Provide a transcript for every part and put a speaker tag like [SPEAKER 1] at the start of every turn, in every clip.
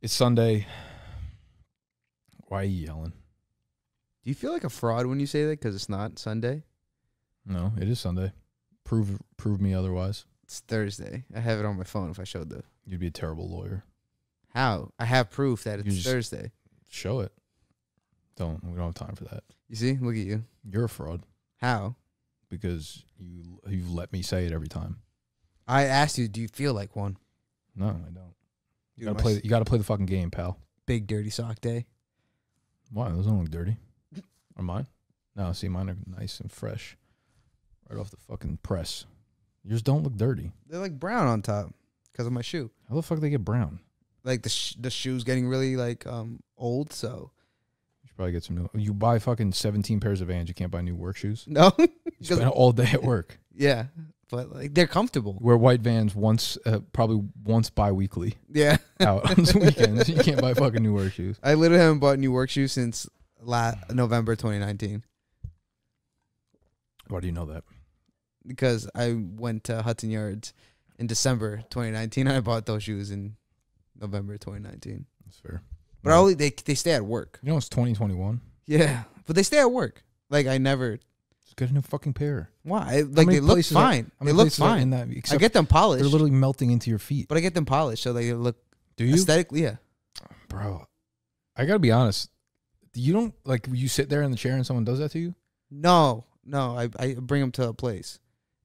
[SPEAKER 1] It's Sunday. Why are you yelling?
[SPEAKER 2] Do you feel like a fraud when you say that because it's not Sunday?
[SPEAKER 1] No, it is Sunday. Prove prove me otherwise.
[SPEAKER 2] It's Thursday. I have it on my phone. If I showed the
[SPEAKER 1] You'd be a terrible lawyer.
[SPEAKER 2] how, I have proof that
[SPEAKER 1] You
[SPEAKER 2] it's
[SPEAKER 1] just-
[SPEAKER 2] Thursday.
[SPEAKER 1] Show it. Don't. We don't have time for that.
[SPEAKER 2] You see? Look at you.
[SPEAKER 1] You're a fraud
[SPEAKER 2] How?
[SPEAKER 1] because you you've let me say it every time.
[SPEAKER 2] I asked you, do you feel like one?
[SPEAKER 1] No, I don't. You gotta play. You gotta play the fucking game, pal.
[SPEAKER 2] Big dirty sock day.
[SPEAKER 1] Why? Those don't look dirty. Or mine? No, see, mine are nice and fresh, right off the fucking press. Yours don't look dirty.
[SPEAKER 2] They're like brown on top because of my shoe.
[SPEAKER 1] How the fuck they get brown?
[SPEAKER 2] Like the sh- the shoe's getting really like um old. So
[SPEAKER 1] You should probably get some new. You buy fucking seventeen pairs of Vans. You can't buy new work shoes.
[SPEAKER 2] no,
[SPEAKER 1] You spend all day at work.
[SPEAKER 2] yeah, but like they're comfortable.
[SPEAKER 1] Wear white Vans once, uh, probably once bi-weekly
[SPEAKER 2] Yeah,
[SPEAKER 1] out on the weekends. You can't buy fucking new work shoes.
[SPEAKER 2] I literally haven't bought new work shoes since la- November 2019
[SPEAKER 1] Why do you know that?
[SPEAKER 2] because I went to Hudson Yards in December 2019 and I bought those shoes in November 2019.
[SPEAKER 1] That's fair.
[SPEAKER 2] But I only they they stay at work.
[SPEAKER 1] You know it's 2021.
[SPEAKER 2] Yeah, but they stay at work. Like I never
[SPEAKER 1] Just get a new fucking pair.
[SPEAKER 2] why like
[SPEAKER 1] many
[SPEAKER 2] they look
[SPEAKER 1] places are-
[SPEAKER 2] fine.
[SPEAKER 1] How
[SPEAKER 2] They
[SPEAKER 1] many
[SPEAKER 2] look
[SPEAKER 1] places are
[SPEAKER 2] fine.
[SPEAKER 1] In that,
[SPEAKER 2] I
[SPEAKER 1] except
[SPEAKER 2] get them polished,
[SPEAKER 1] they're literally melting into your feet.
[SPEAKER 2] but I get them polished so they look
[SPEAKER 1] Do you,
[SPEAKER 2] aesthetically. Yeah,
[SPEAKER 1] bro? I gotta be honest. You don't like you sit there in the chair and someone does that to you.
[SPEAKER 2] no, no, I I bring them to a place.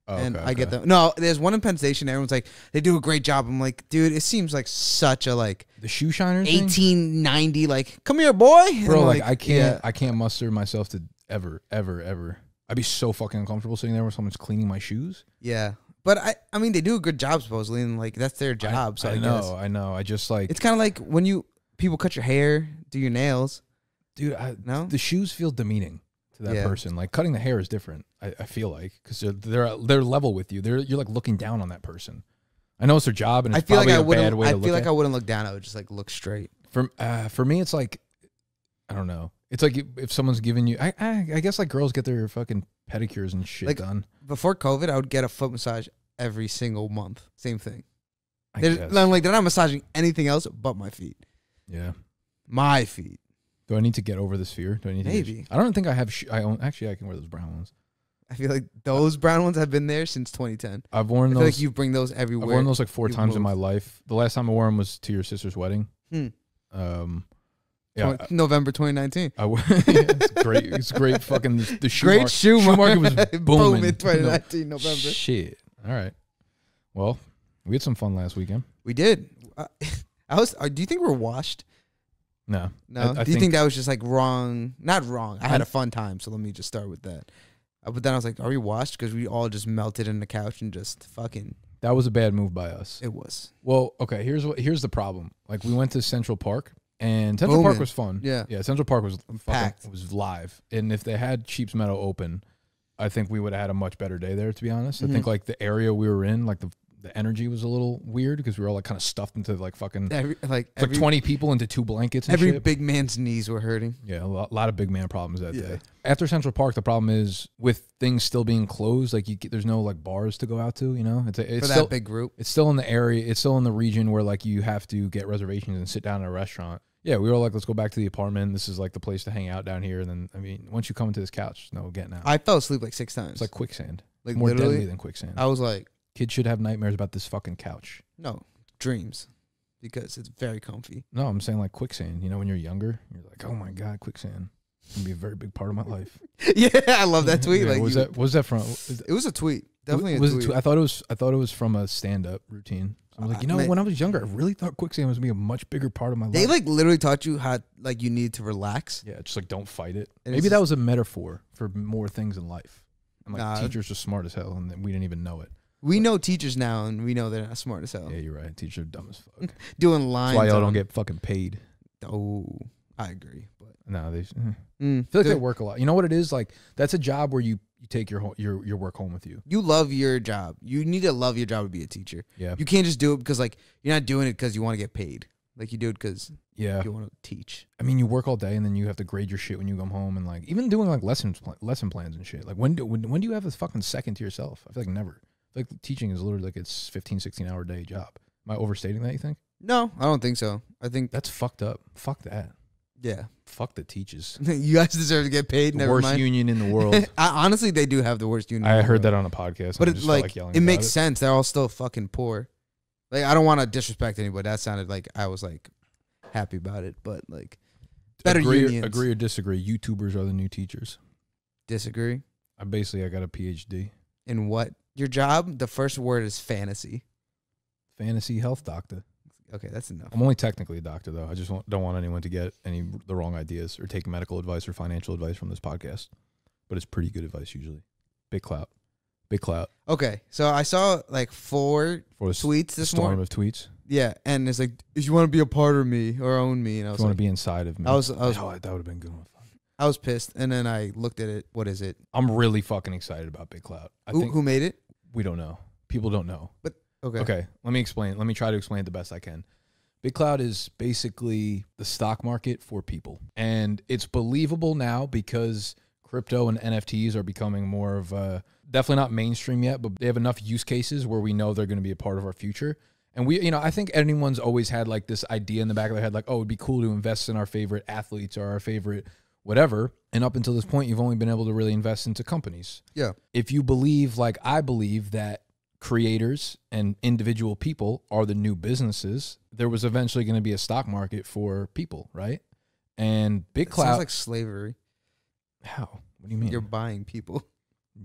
[SPEAKER 1] Oh,
[SPEAKER 2] and
[SPEAKER 1] okay,
[SPEAKER 2] I get
[SPEAKER 1] okay.
[SPEAKER 2] them. No, there's one in Penn Station. Everyone's like, they do a great job. I'm like, dude, it seems like such a like
[SPEAKER 1] The shoe shiner thing?
[SPEAKER 2] 1890. Like, come here, boy,
[SPEAKER 1] bro.
[SPEAKER 2] I'm
[SPEAKER 1] Like, I can't,
[SPEAKER 2] yeah.
[SPEAKER 1] I can't muster myself to ever, ever, ever. I'd be so fucking uncomfortable sitting there when someone's cleaning my shoes.
[SPEAKER 2] Yeah, but I, I mean, they do a good job supposedly, and like that's their job.
[SPEAKER 1] I,
[SPEAKER 2] so I,
[SPEAKER 1] I know,
[SPEAKER 2] guess
[SPEAKER 1] I know. I just like,
[SPEAKER 2] it's kind of like when you people cut your hair, do your nails.
[SPEAKER 1] dude. I,
[SPEAKER 2] No,
[SPEAKER 1] the shoes feel demeaning to that
[SPEAKER 2] Yeah.
[SPEAKER 1] person. Like cutting the hair is different. I, I feel like because they're, they're they're level with you. They're you're like looking down on that person. I know it's their job, and
[SPEAKER 2] I feel like I wouldn't. I feel like
[SPEAKER 1] at.
[SPEAKER 2] I wouldn't look down. I would just like look straight.
[SPEAKER 1] For uh, for me, it's like I don't know. It's like if- someone's giving you, I, I I guess like girls get their fucking pedicures and shit
[SPEAKER 2] Like,
[SPEAKER 1] done.
[SPEAKER 2] Before COVID, I would get a foot massage every single month. Same thing.
[SPEAKER 1] I
[SPEAKER 2] There's,
[SPEAKER 1] guess.
[SPEAKER 2] I'm like they're not massaging anything else but my feet.
[SPEAKER 1] yeah.
[SPEAKER 2] My feet.
[SPEAKER 1] Do I need to get over this fear? Do I need to? get-
[SPEAKER 2] Maybe.
[SPEAKER 1] I don't think I have. Sh- I own. Actually, I can wear those brown ones.
[SPEAKER 2] I feel like those brown ones have been there since 2010.
[SPEAKER 1] I've
[SPEAKER 2] I
[SPEAKER 1] worn
[SPEAKER 2] feel
[SPEAKER 1] those.
[SPEAKER 2] like you bring those everywhere.
[SPEAKER 1] I've
[SPEAKER 2] everywhere.
[SPEAKER 1] worn those like four
[SPEAKER 2] you
[SPEAKER 1] times in my life. The last time I wore them was to your sister's wedding.
[SPEAKER 2] Hmm.
[SPEAKER 1] Um, yeah,
[SPEAKER 2] Twen- November 2019.
[SPEAKER 1] I, w- it's great. It's great. Fucking the, the shoe
[SPEAKER 2] Great
[SPEAKER 1] mar-
[SPEAKER 2] shoe, market
[SPEAKER 1] market was
[SPEAKER 2] Boom
[SPEAKER 1] booming.
[SPEAKER 2] in 2019 November.
[SPEAKER 1] Shit. All right. Well, we had some fun last weekend.
[SPEAKER 2] We did. Uh, I was. Uh, do you think we're washed?
[SPEAKER 1] No,
[SPEAKER 2] No.
[SPEAKER 1] I- I
[SPEAKER 2] do you think, that was just like wrong? Not wrong. I had a fun time, so let me just start with that. Uh, but then I was like, "Are we washed?" Because we all just melted in the couch and just fucking.
[SPEAKER 1] that was a bad move by us.
[SPEAKER 2] It was.
[SPEAKER 1] Well, okay. Here's what. Here's the problem. Like we went to Central Park, and Central Park was fun.
[SPEAKER 2] Yeah.
[SPEAKER 1] Yeah, Central Park was fucking,
[SPEAKER 2] Packed.
[SPEAKER 1] was live, and if they had Sheep's Meadow open, I think we would have had a much better day there. To be honest, I think
[SPEAKER 2] Mhm.
[SPEAKER 1] like the area we were in, like the the energy was a little weird because we were all like kind of stuffed into like fucking
[SPEAKER 2] Every, like
[SPEAKER 1] it's like twenty people into two blankets. And
[SPEAKER 2] every
[SPEAKER 1] shit.
[SPEAKER 2] big man's knees were hurting.
[SPEAKER 1] Yeah, a lot, lot of big man problems that
[SPEAKER 2] Yeah.
[SPEAKER 1] day. After Central Park, the problem is with things still being closed. Like you, there's no like bars to go out to. You know, it's a, it's
[SPEAKER 2] for
[SPEAKER 1] still
[SPEAKER 2] that big group.
[SPEAKER 1] it's still in the area. It's still in the region where like you have to get reservations and sit down at a restaurant. Yeah, we were like, let's go back to the apartment. This is like the place to hang out down here. And then I mean, once you come into this couch, no getting out.
[SPEAKER 2] I fell asleep like six times.
[SPEAKER 1] it's like quicksand.
[SPEAKER 2] like
[SPEAKER 1] More
[SPEAKER 2] literally,
[SPEAKER 1] deadly than quicksand.
[SPEAKER 2] I was like,
[SPEAKER 1] Kids should have nightmares about this fucking couch.
[SPEAKER 2] no dreams, because it's very comfy.
[SPEAKER 1] No, I'm saying like quicksand. You know, when you're younger, you're like, oh my god, quicksand. It's gonna be a very big part of my life.
[SPEAKER 2] yeah, I love that tweet.
[SPEAKER 1] Yeah,
[SPEAKER 2] like,
[SPEAKER 1] was
[SPEAKER 2] you-
[SPEAKER 1] that was that from?
[SPEAKER 2] It was a tweet. Definitely
[SPEAKER 1] was
[SPEAKER 2] a
[SPEAKER 1] it
[SPEAKER 2] tweet.
[SPEAKER 1] tw- I thought it was. I thought it was from a stand-up routine. I was like,
[SPEAKER 2] Uh,
[SPEAKER 1] you know,
[SPEAKER 2] man.
[SPEAKER 1] when I was younger, I really thought quicksand was gonna be a much bigger part of my life.
[SPEAKER 2] They like literally taught you how like you need to relax.
[SPEAKER 1] yeah, just like don't fight it.
[SPEAKER 2] And
[SPEAKER 1] Maybe that was a metaphor for more things in life. And like
[SPEAKER 2] Nah.
[SPEAKER 1] teachers are smart as hell, and we didn't even know it.
[SPEAKER 2] We know teachers now, and we know they're not smart as hell.
[SPEAKER 1] Yeah, you're right. Teachers are dumb as fuck.
[SPEAKER 2] Doing lines.
[SPEAKER 1] That's why y'all
[SPEAKER 2] on-
[SPEAKER 1] don't get fucking paid.
[SPEAKER 2] Oh, I agree, but
[SPEAKER 1] No, they. eh.
[SPEAKER 2] mm,
[SPEAKER 1] I feel like they
[SPEAKER 2] dude,
[SPEAKER 1] work a lot. You know what it is? Like that's a job where you you take your ho- your your work home with you.
[SPEAKER 2] you love your job. You need to love your job to be a teacher.
[SPEAKER 1] Yeah,
[SPEAKER 2] You can't just do it because like you're not doing it because you want to get paid. Like you do it because
[SPEAKER 1] yeah.
[SPEAKER 2] you want to teach.
[SPEAKER 1] I mean, you work all day and then you have to grade your shit when you come home and like even doing like lessons pla- lesson plans and shit. Like when do when, when do you have a fucking second to yourself? I feel like never. Like teaching is literally like it's 15, 16 hour day job. Am I overstating that? You think?
[SPEAKER 2] No, I don't think so. I think
[SPEAKER 1] That's fucked up. Fuck that.
[SPEAKER 2] yeah.
[SPEAKER 1] Fuck the teachers.
[SPEAKER 2] you guys deserve to get paid.
[SPEAKER 1] The
[SPEAKER 2] Never
[SPEAKER 1] worst
[SPEAKER 2] mind.
[SPEAKER 1] union in the world.
[SPEAKER 2] I, honestly, they do have the worst union.
[SPEAKER 1] I
[SPEAKER 2] in
[SPEAKER 1] heard
[SPEAKER 2] world.
[SPEAKER 1] that on a podcast.
[SPEAKER 2] but
[SPEAKER 1] and I
[SPEAKER 2] it like,
[SPEAKER 1] yelling
[SPEAKER 2] it makes sense. They're all still fucking poor. Like I don't want to disrespect anybody. That sounded like I was like happy about it, but like better
[SPEAKER 1] agree,
[SPEAKER 2] unions.
[SPEAKER 1] agree or disagree. YouTubers are the new teachers.
[SPEAKER 2] disagree
[SPEAKER 1] I basically I got a PhD,
[SPEAKER 2] in what your job. The first word is fantasy.
[SPEAKER 1] fantasy health doctor.
[SPEAKER 2] Okay, that's enough.
[SPEAKER 1] I'm only technically a doctor though. I just want, don't want anyone to get any the wrong ideas or take medical advice or financial advice from this podcast. But it's pretty good advice usually. Big clout, big clout
[SPEAKER 2] Okay, so I saw like four
[SPEAKER 1] for the
[SPEAKER 2] tweets this
[SPEAKER 1] storm
[SPEAKER 2] morning.
[SPEAKER 1] of tweets.
[SPEAKER 2] Yeah, and it's like, if you want to be a part of me or own me, and I was
[SPEAKER 1] you want to be inside of me,
[SPEAKER 2] I was, I was,
[SPEAKER 1] oh, that would have been good. One.
[SPEAKER 2] I was pissed, and then I looked at it. What is it?
[SPEAKER 1] I'm really fucking excited about BitClout. I
[SPEAKER 2] Who,
[SPEAKER 1] think
[SPEAKER 2] who made it?
[SPEAKER 1] We don't know. People don't know.
[SPEAKER 2] But okay.
[SPEAKER 1] Okay, let me explain. Let me try to explain it the best I can. BitClout is basically the stock market for people. And it's believable now because crypto and NFTs are becoming more of a definitely not mainstream yet, but they have enough use cases where we know they're going to be a part of our future. And we, you know, I think anyone's always had like this idea in the back of their head, like, oh, it'd be cool to invest in our favorite athletes or our favorite whatever. And up until this point, you've only been able to really invest into companies.
[SPEAKER 2] Yeah.
[SPEAKER 1] If you believe, like I believe, that creators and individual people are the new businesses, there was eventually going to be a stock market for people, right? And BitClout,
[SPEAKER 2] sounds like slavery.
[SPEAKER 1] how? What do you mean?
[SPEAKER 2] You're buying people.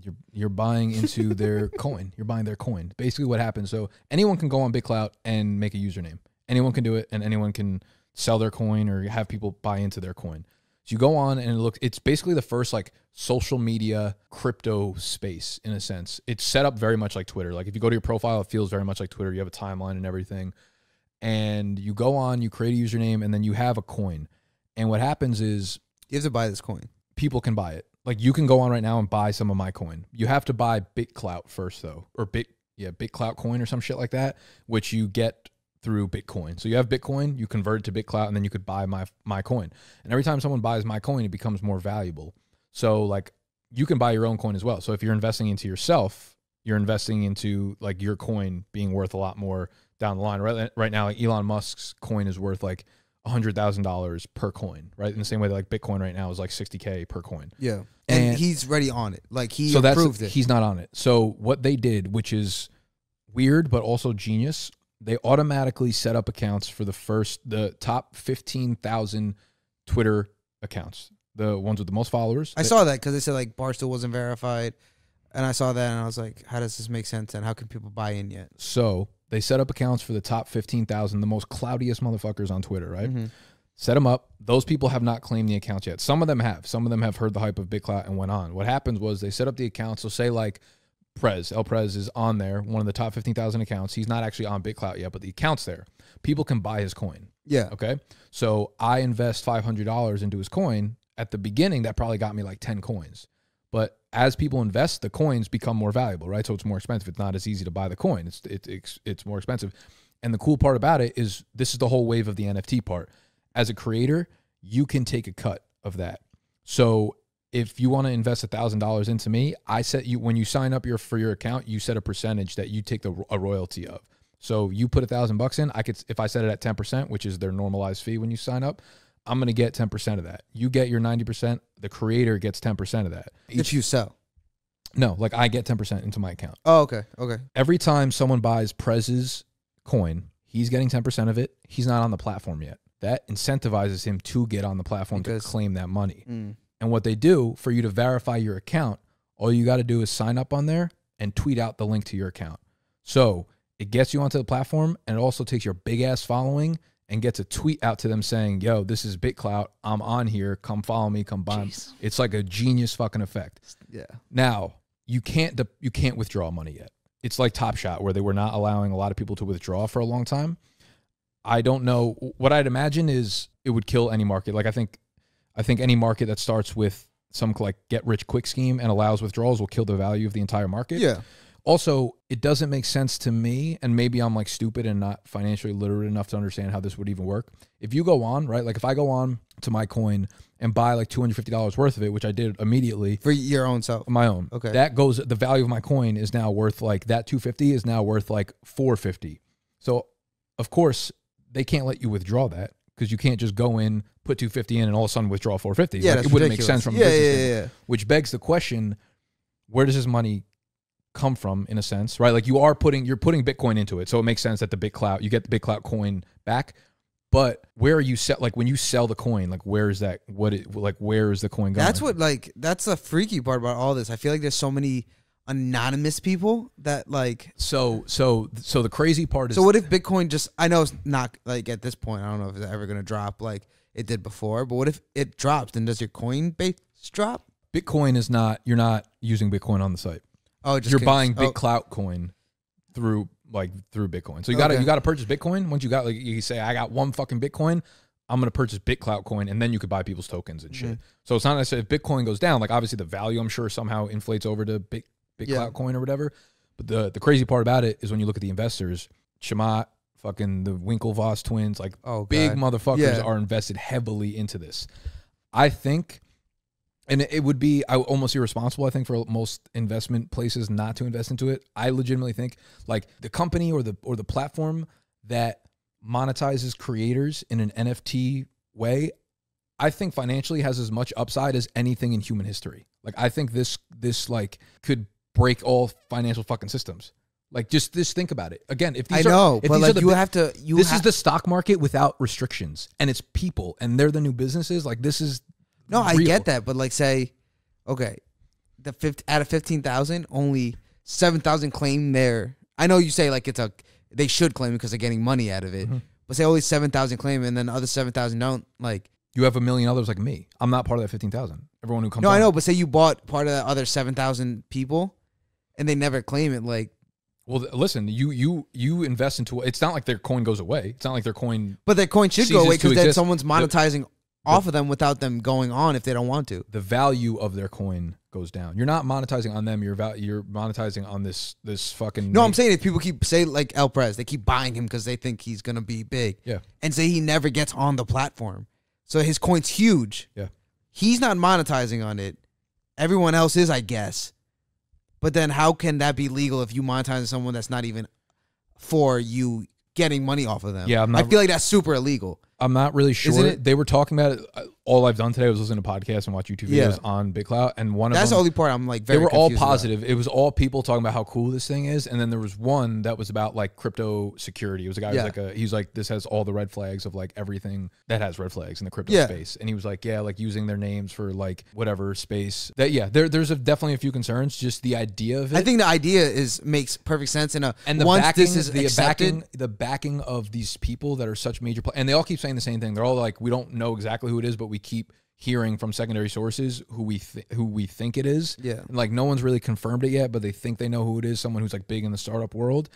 [SPEAKER 1] you're you're buying into their coin. You're buying their coin. Basically, what happens? So anyone can go on BitClout and make a username. Anyone can do it, and anyone can sell their coin or have people buy into their coin. So you go on and it looks. It's basically the first like social media crypto space in a sense. It's set up very much like Twitter. Like if you go to your profile, it feels very much like Twitter. You have a timeline and everything, and you go on, you create a username, and then you have a coin. And what happens is
[SPEAKER 2] You have to buy this coin.
[SPEAKER 1] people can buy it. Like you can go on right now and buy some of my coin. You have to buy BitClout first though, or Bit yeah BitClout coin or some shit like that, which you get through Bitcoin. So you have Bitcoin, you convert it to BitClout, and then you could buy my my coin. And every time someone buys my coin, it becomes more valuable. So like you can buy your own coin as well. So if you're investing into yourself, you're investing into like your coin being worth a lot more down the line. Right right now, like Elon Musk's coin is worth like hundred thousand dollars per coin, right? In the same way that like Bitcoin right now is like sixty k per coin.
[SPEAKER 2] Yeah. And,
[SPEAKER 1] And-
[SPEAKER 2] he's ready on it. Like he
[SPEAKER 1] so that's
[SPEAKER 2] it.
[SPEAKER 1] he's not on it. So what they did, which is weird but also genius, they automatically set up accounts for the first the top fifteen thousand Twitter accounts, the ones with the most followers.
[SPEAKER 2] I saw that because they said like Barstool wasn't verified, and I saw that and I was like, how does this make sense? And how can people buy in yet?
[SPEAKER 1] So they set up accounts for the top fifteen thousand, the most cloudiest motherfuckers on Twitter, right?
[SPEAKER 2] Mhm.
[SPEAKER 1] set them up. Those people have not claimed the accounts yet. Some of them have. Some of them have heard the hype of BitClout and went on. What happens was they set up the accounts. So say like Prez, El Prez is on there, one of the top 15,000 accounts. He's not actually on BitClout yet, but the account's there. People can buy his coin.
[SPEAKER 2] Yeah.
[SPEAKER 1] Okay. So I invest $500 into his coin. At the beginning, that probably got me like 10 coins. But as people invest, the coins become more valuable, right? So it's more expensive. It's not as easy to buy the coin. It's it's it's, it's more expensive. And the cool part about it is this is the whole wave of the NFT part. As a creator, you can take a cut of that. So if you want to invest a thousand dollars into me, I set you when you sign up your for your account, you set a percentage that you take the a royalty of. So you put a thousand bucks in, I could if I set it at ten percent, which is their normalized fee when you sign up, I'm gonna get ten percent of that. You get your ninety percent, the creator gets ten percent of that.
[SPEAKER 2] If you sell.
[SPEAKER 1] no, like I get ten percent into my account.
[SPEAKER 2] Oh, okay. Okay.
[SPEAKER 1] Every time someone buys Prez's coin, he's getting ten percent of it. He's not on the platform yet. That incentivizes him to get on the platform
[SPEAKER 2] Because-
[SPEAKER 1] to claim that money.
[SPEAKER 2] Mm.
[SPEAKER 1] And what they do for you to verify your account, all you got to do is sign up on there and tweet out the link to your account. So it gets you onto the platform and it also takes your big ass following and gets a tweet out to them saying, yo, this is BitClout. I'm on here. Come follow me. Come buy. me." It's like a genius fucking effect.
[SPEAKER 2] Yeah.
[SPEAKER 1] Now, you can't de- you can't withdraw money yet. It's like Top Shot where they were not allowing a lot of people to withdraw for a long time. I don't know what I'd imagine is it would kill any market. Like I think I think any market that starts with some like get rich quick scheme and allows withdrawals will kill the value of the entire market.
[SPEAKER 2] Yeah.
[SPEAKER 1] Also, it doesn't make sense to me, and maybe I'm like stupid and not financially literate enough to understand how this would even work. If you go on, right, like if I go on to my coin and buy like $250 worth of it, which I did immediately,
[SPEAKER 2] For your own self.
[SPEAKER 1] my own.
[SPEAKER 2] Okay.
[SPEAKER 1] That goes the value of my coin is now worth like that 250 is now worth like 450. So of course they can't let you withdraw that because you can't just go in, put 250 in, and all of a sudden withdraw 450.
[SPEAKER 2] Yeah,
[SPEAKER 1] Like, it wouldn't
[SPEAKER 2] ridiculous.
[SPEAKER 1] make sense from a
[SPEAKER 2] yeah,
[SPEAKER 1] business
[SPEAKER 2] yeah, yeah, yeah.
[SPEAKER 1] Which begs the question: Where does this money come from? In a sense, right? Like you are putting you're putting Bitcoin into it, so it makes sense that the BitClout you get the BitClout coin back. But where are you set? Like when you sell the coin, like where is that? What it like? Where is the coin going?
[SPEAKER 2] That's what like that's the freaky part about all this. I feel like there's so many anonymous people that like.
[SPEAKER 1] So so so the crazy part is
[SPEAKER 2] So what if Bitcoin just? I know it's not like at this point. I don't know if it's ever gonna drop like it did before. But what if it drops? Then does your coin base drop?
[SPEAKER 1] Bitcoin is not you're not using Bitcoin on the site.
[SPEAKER 2] Oh, just
[SPEAKER 1] you're buying
[SPEAKER 2] oh,
[SPEAKER 1] BitClout coin through like through Bitcoin. So you gotta
[SPEAKER 2] Okay.
[SPEAKER 1] you gotta purchase Bitcoin. Once you got like you say I got one fucking Bitcoin, I'm gonna purchase BitClout coin, and then you could buy people's tokens and shit.
[SPEAKER 2] Mhm.
[SPEAKER 1] So it's not necessarily if Bitcoin goes down, like obviously the value I'm sure somehow inflates over to Bit BitClout
[SPEAKER 2] Yeah.
[SPEAKER 1] coin or whatever. But the the crazy part about it is when you look at the investors, Chamath, fucking the Winklevoss twins, like
[SPEAKER 2] Oh,
[SPEAKER 1] big motherfuckers
[SPEAKER 2] Yeah.
[SPEAKER 1] are invested heavily into this. I think, and it would be I- almost irresponsible, I think, for most investment places not to invest into it. I legitimately think like the company or the or the platform that monetizes creators in an NFT way, I think financially has as much upside as anything in human history. Like I think this this like could break all financial fucking systems. Like just just think about it. Again, if
[SPEAKER 2] I
[SPEAKER 1] these are
[SPEAKER 2] know,
[SPEAKER 1] if
[SPEAKER 2] but
[SPEAKER 1] these are
[SPEAKER 2] like
[SPEAKER 1] the
[SPEAKER 2] you have to. You
[SPEAKER 1] this
[SPEAKER 2] ha-
[SPEAKER 1] is the stock market without restrictions and it's people and they're the new businesses like this is
[SPEAKER 2] No, I get that, but like say, okay, the fifth out of fifteen thousand, only seven thousand claim their. I know you say like it's a they should claim because they're getting money out of it,
[SPEAKER 1] Mhm.
[SPEAKER 2] but say only seven thousand claim, and then the other seven thousand don't. Like
[SPEAKER 1] you have a million others like me i'm not part of that 15000 everyone who comes
[SPEAKER 2] no, I know, but say you bought part of the other seven thousand people, and they never claim it. Like,
[SPEAKER 1] well listen you you you invest into it. it's not like their coin goes away it's not like their coin
[SPEAKER 2] but their coin should go away because then someone's monetizing off of them without them going on if they don't want to.
[SPEAKER 1] the value of their coin goes down you're not monetizing on them you're val- you're monetizing on this this fucking
[SPEAKER 2] No, I'm saying if people keep say like El Prez, they keep buying him because they think he's gonna be big.
[SPEAKER 1] Yeah.
[SPEAKER 2] And say he never gets on the platform, so his coin's huge.
[SPEAKER 1] Yeah.
[SPEAKER 2] He's not monetizing on it. Everyone else is, I guess. But then how can that be legal if you monetize someone that's not even for you getting money off of them?
[SPEAKER 1] Yeah, I'm
[SPEAKER 2] I feel like that's super illegal.
[SPEAKER 1] I'm not really sure.
[SPEAKER 2] It-
[SPEAKER 1] They were talking about it. uh, All I've done today was listen to podcasts and watch YouTube
[SPEAKER 2] Yeah.
[SPEAKER 1] videos on BitClout, and one of
[SPEAKER 2] That's the only part I'm like
[SPEAKER 1] they were all
[SPEAKER 2] confused about.
[SPEAKER 1] positive. It was all people talking about how cool this thing is, and then there was one that was about like crypto security. It was a guy
[SPEAKER 2] Yeah.
[SPEAKER 1] was like a he's like this has all the red flags of like everything that has red flags in the crypto
[SPEAKER 2] Yeah.
[SPEAKER 1] space, and he was like, yeah, like using their names for like whatever space. That yeah, there there's a, definitely a few concerns. Just the idea of it.
[SPEAKER 2] I think the idea is makes perfect sense. And, uh,
[SPEAKER 1] and the
[SPEAKER 2] once
[SPEAKER 1] backing,
[SPEAKER 2] this is
[SPEAKER 1] the
[SPEAKER 2] accepted,
[SPEAKER 1] backing, the backing of these people that are such major, and they all keep saying the same thing. They're all like, we don't know exactly who it is, but we keep hearing from secondary sources who we th- who we think it is.
[SPEAKER 2] yeah.
[SPEAKER 1] And like, no one's really confirmed it yet, but they think they know who it is. Someone who's like big in the startup world.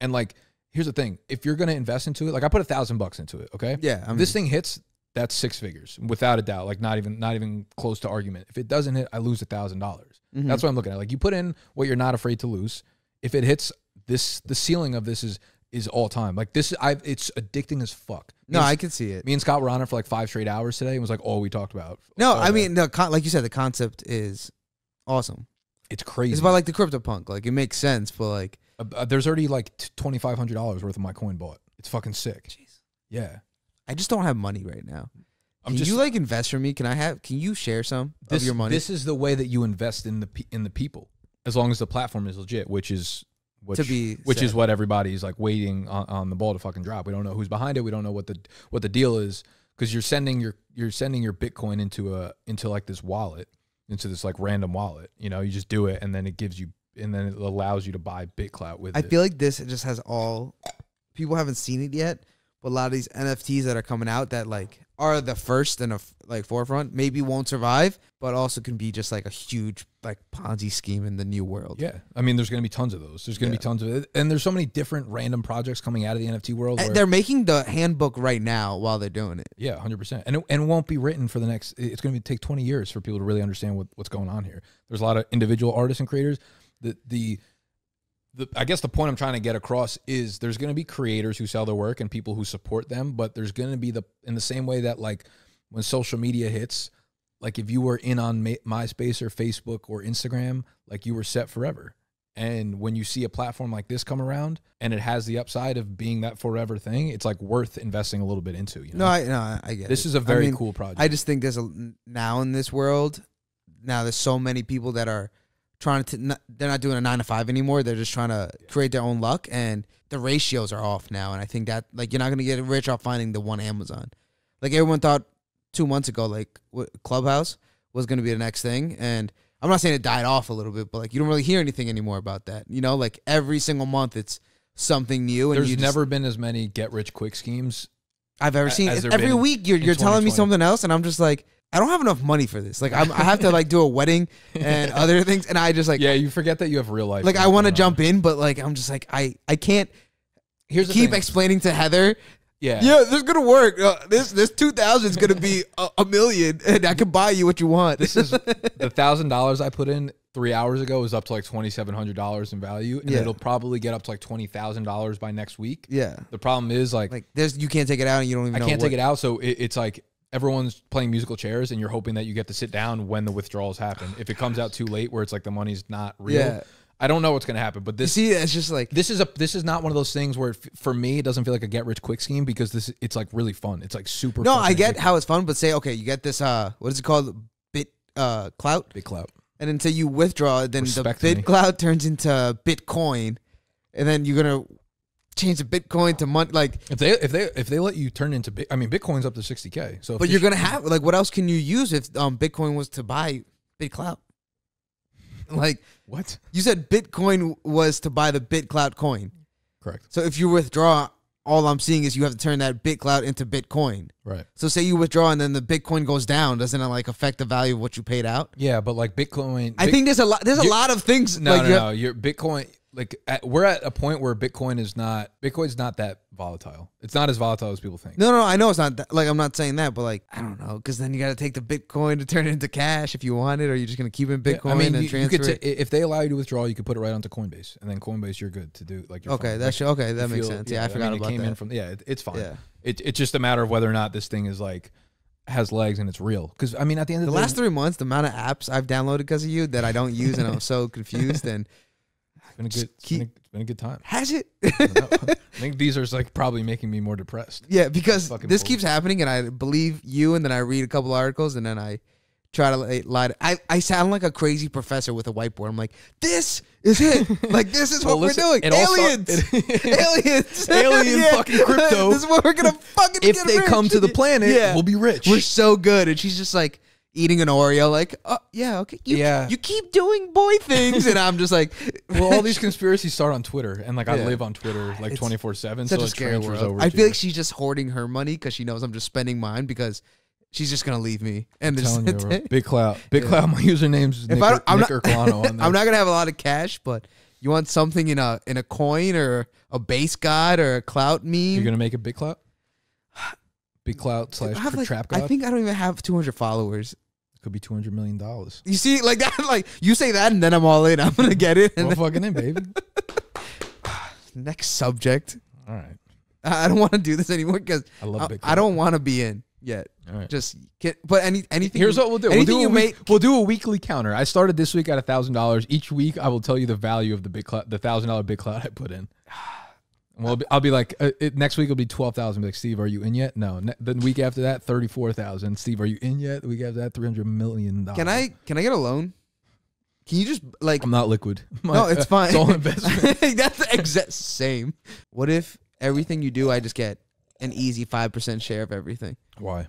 [SPEAKER 1] And like, here's the thing: if you're gonna invest into it, like I put a thousand bucks into it, okay,
[SPEAKER 2] Yeah, I mean,
[SPEAKER 1] this thing hits. That's six figures without a doubt. Like not even not even close to argument. If it doesn't hit, I lose a thousand dollars.
[SPEAKER 2] mhm.
[SPEAKER 1] That's what I'm looking at. Like you put in what you're not afraid to lose. If it hits this, the ceiling of this is is all time. Like this, I it's addicting as fuck.
[SPEAKER 2] no, I can see it.
[SPEAKER 1] me and Scott were on it for like five straight hours today. It was like all we talked about.
[SPEAKER 2] No, I mean, the con- like you said, the concept is awesome.
[SPEAKER 1] it's crazy.
[SPEAKER 2] It's about like the crypto punk. Like it makes sense, but like,
[SPEAKER 1] Uh, uh, there's already like twenty five hundred dollars worth of my coin bought. It's fucking sick.
[SPEAKER 2] jeez,
[SPEAKER 1] Yeah,
[SPEAKER 2] I just don't have money right now.
[SPEAKER 1] I'm
[SPEAKER 2] can
[SPEAKER 1] just
[SPEAKER 2] you like invest for me? Can I have? Can you share some
[SPEAKER 1] this,
[SPEAKER 2] of your money
[SPEAKER 1] This is the way that you invest in the pe- in the people, as long as the platform is legit, which is which,
[SPEAKER 2] to be?
[SPEAKER 1] which
[SPEAKER 2] said.
[SPEAKER 1] is what everybody's like waiting on, on the ball to fucking drop. We don't know who's behind it. We don't know what the what the deal is because you're sending your you're sending your Bitcoin into a into like this wallet into this like random wallet. You know, you just do it and then it gives you and then it allows you to buy BitClout with
[SPEAKER 2] I
[SPEAKER 1] it.
[SPEAKER 2] feel like this just has all. People haven't seen it yet, but a lot of these NFTs that are coming out that like are the first and a like forefront maybe won't survive, but also can be just like a huge like Ponzi scheme in the new world.
[SPEAKER 1] yeah, I mean, there's going to be tons of those. There's going to
[SPEAKER 2] Yeah.
[SPEAKER 1] be tons of it, and there's so many different random projects coming out of the NFT world.
[SPEAKER 2] They're making the handbook right now while they're doing it.
[SPEAKER 1] Yeah, hundred percent, and it, and it won't be written for the next. It's going to take twenty years for people to really understand what, what's going on here. There's a lot of individual artists and creators. The the the I guess the point I'm trying to get across is there's going to be creators who sell their work and people who support them, but there's going to be the in the same way that like when social media hits, like if you were in on MySpace or Facebook or Instagram, like you were set forever. And when you see a platform like this come around and it has the upside of being that forever thing, it's like worth investing a little bit into. You know?
[SPEAKER 2] No, I no, I- I get
[SPEAKER 1] this
[SPEAKER 2] it.
[SPEAKER 1] is a very
[SPEAKER 2] mean,
[SPEAKER 1] cool project.
[SPEAKER 2] I just think there's a now in this world. Now there's so many people that are trying to. Not, they're not doing a nine to five anymore. They're just trying to create their own luck, and the ratios are off now. And I think that like you're not gonna get rich off finding the one Amazon. Like everyone thought two months ago, like what, Clubhouse was gonna be the next thing, and I'm not saying it died off a little bit, but like you don't really hear anything anymore about that. You know, like every single month it's something new, and
[SPEAKER 1] There's
[SPEAKER 2] just-
[SPEAKER 1] never been as many get rich quick schemes.
[SPEAKER 2] I've ever seen. Every week you're you're telling me something else, and I'm just like, I don't have enough money for this. Like I'm, I have to like do a wedding and other things, and I just like
[SPEAKER 1] yeah, you forget that you have real life.
[SPEAKER 2] like I want to jump in, but like I'm just like I I can't
[SPEAKER 1] Here's the
[SPEAKER 2] keep explaining to Heather.
[SPEAKER 1] yeah.
[SPEAKER 2] Yeah, this is gonna work. Uh, this this two thousand is gonna be a, a million, and I can buy you what you want.
[SPEAKER 1] This is the thousand dollars I put in three hours ago is up to like twenty seven hundred dollars in value, and
[SPEAKER 2] Yeah.
[SPEAKER 1] it'll probably get up to like twenty thousand dollars by next week.
[SPEAKER 2] yeah.
[SPEAKER 1] The problem is like,
[SPEAKER 2] Like there's you can't take it out, and you don't even.
[SPEAKER 1] I can't
[SPEAKER 2] what-
[SPEAKER 1] take it out, so it, it's like everyone's playing musical chairs, and you're hoping that you get to sit down when the withdrawals happen. If it comes out too late, where it's like the money's not real,
[SPEAKER 2] Yeah.
[SPEAKER 1] I don't know what's gonna happen. But
[SPEAKER 2] You
[SPEAKER 1] this
[SPEAKER 2] see, it's just like
[SPEAKER 1] this is a this is not one of those things where it, for me it doesn't feel like a get rich quick scheme because this it's like really fun. It's like super.
[SPEAKER 2] no, I get how it's fun, but say okay, you get this uh, what is it called, bit uh clout.
[SPEAKER 1] big clout.
[SPEAKER 2] and until you withdraw, then
[SPEAKER 1] Respect
[SPEAKER 2] the
[SPEAKER 1] me.
[SPEAKER 2] BitClout turns into Bitcoin, and then you're gonna change the Bitcoin to money. Like,
[SPEAKER 1] If they if they if they let you turn into I mean Bitcoin's up to sixty k. So
[SPEAKER 2] but you're gonna have like, what else can you use if um Bitcoin was to buy BitClout? Like
[SPEAKER 1] what
[SPEAKER 2] you said, Bitcoin was to buy the BitClout coin.
[SPEAKER 1] correct
[SPEAKER 2] So if you withdraw, all I'm seeing is you have to turn that BitClout into Bitcoin.
[SPEAKER 1] right.
[SPEAKER 2] So say you withdraw and then the Bitcoin goes down, doesn't it like affect the value of what you paid out?
[SPEAKER 1] Yeah, but like Bitcoin,
[SPEAKER 2] I
[SPEAKER 1] Bit-
[SPEAKER 2] think there's a lot. There's a lot of things.
[SPEAKER 1] no
[SPEAKER 2] like
[SPEAKER 1] no
[SPEAKER 2] you
[SPEAKER 1] no. Your Bitcoin like at, we're at a point where Bitcoin is not Bitcoin's not that volatile. It's not as volatile as people think.
[SPEAKER 2] No, no, I know it's not that, like I'm not saying that, but like I don't know, because then you got to take the Bitcoin to turn it into cash if you want it, or you're just gonna keep it in
[SPEAKER 1] Yeah,
[SPEAKER 2] Bitcoin
[SPEAKER 1] I mean,
[SPEAKER 2] and
[SPEAKER 1] you, you could ta- if they allow you to withdraw, you could put it right onto Coinbase, and then Coinbase, you're good to do like. You're
[SPEAKER 2] okay,
[SPEAKER 1] fine.
[SPEAKER 2] that's
[SPEAKER 1] Like,
[SPEAKER 2] okay. That makes
[SPEAKER 1] feel-
[SPEAKER 2] sense. Yeah, I forgot
[SPEAKER 1] mean, it came
[SPEAKER 2] that.
[SPEAKER 1] in from yeah, it, it's fine.
[SPEAKER 2] yeah,
[SPEAKER 1] It, it's just a matter of whether or not this thing is like has legs and it's real. Because I mean, at the end of the,
[SPEAKER 2] last
[SPEAKER 1] day,
[SPEAKER 2] three months, the amount of apps I've downloaded because of you that I don't use, and I'm so confused. And
[SPEAKER 1] been a good, it's
[SPEAKER 2] keep-
[SPEAKER 1] been a, it's been a good time.
[SPEAKER 2] has it?
[SPEAKER 1] I think these are like probably making me more depressed.
[SPEAKER 2] yeah, because this keeps happening, and I believe you, and then I read a couple articles, and then I try to like, lie. To, I I sound like a crazy professor with a whiteboard. I'm like, this is it. like this is
[SPEAKER 1] Well,
[SPEAKER 2] what
[SPEAKER 1] listen,
[SPEAKER 2] we're doing.
[SPEAKER 1] all start-
[SPEAKER 2] Aliens. aliens,
[SPEAKER 1] Alien fucking crypto.
[SPEAKER 2] this is what we're gonna fucking.
[SPEAKER 1] if they
[SPEAKER 2] rich.
[SPEAKER 1] come to the planet,
[SPEAKER 2] Yeah.
[SPEAKER 1] we'll be rich.
[SPEAKER 2] we're so good, and she's just like eating an Oreo, like, oh yeah, okay, you,
[SPEAKER 1] Yeah.
[SPEAKER 2] you keep doing boy things, and I'm just like,
[SPEAKER 1] well, all these conspiracies start on Twitter, and like I live on Twitter like twenty four seven.
[SPEAKER 2] such
[SPEAKER 1] So it
[SPEAKER 2] scary
[SPEAKER 1] transfers
[SPEAKER 2] world.
[SPEAKER 1] over.
[SPEAKER 2] I feel like she's just hoarding her money because she knows I'm just spending mine because she's just gonna leave me. And
[SPEAKER 1] I'm telling you, bro. BitClout, Big Cloud. My username's
[SPEAKER 2] If
[SPEAKER 1] Nick,
[SPEAKER 2] I am
[SPEAKER 1] Nick
[SPEAKER 2] not-
[SPEAKER 1] Ercolano on there.
[SPEAKER 2] I'm not gonna have a lot of cash, but you want something in a in a coin or a base god or a clout meme?
[SPEAKER 1] You're gonna make a Big clout. BitClout
[SPEAKER 2] I
[SPEAKER 1] slash
[SPEAKER 2] like,
[SPEAKER 1] Trap God
[SPEAKER 2] I think I don't even have 200 followers.
[SPEAKER 1] Could be two hundred million dollars.
[SPEAKER 2] You see, like that, like you say that, and then I'm all in. I'm gonna get it. And
[SPEAKER 1] Well, fucking in, baby.
[SPEAKER 2] Ah, next subject.
[SPEAKER 1] All right,
[SPEAKER 2] I don't want to do this anymore because
[SPEAKER 1] I love
[SPEAKER 2] I,
[SPEAKER 1] Big.
[SPEAKER 2] I don't want to be in yet.
[SPEAKER 1] All right.
[SPEAKER 2] Just get, but any anything.
[SPEAKER 1] Here's
[SPEAKER 2] you-
[SPEAKER 1] what we'll do. We'll
[SPEAKER 2] Anything
[SPEAKER 1] do, a
[SPEAKER 2] you
[SPEAKER 1] week,
[SPEAKER 2] make.
[SPEAKER 1] we'll do a weekly counter. I started this week at a thousand dollars. Each week, I will tell you the value of the BitClout, the thousand dollar BitClout I put in. Well, I'll be, I'll be like, uh, it, next week It'll be twelve thousand. Like, Steve, are you in yet? No. Ne- the week after that, thirty four thousand. Steve, are you in yet? The week after that, three hundred million dollars.
[SPEAKER 2] Can I can I get a loan? Can you just like?
[SPEAKER 1] I'm not liquid.
[SPEAKER 2] no, it's fine.
[SPEAKER 1] It's all investment.
[SPEAKER 2] That's the exact same. What if everything you do, I just get an easy five percent share of everything
[SPEAKER 1] Why?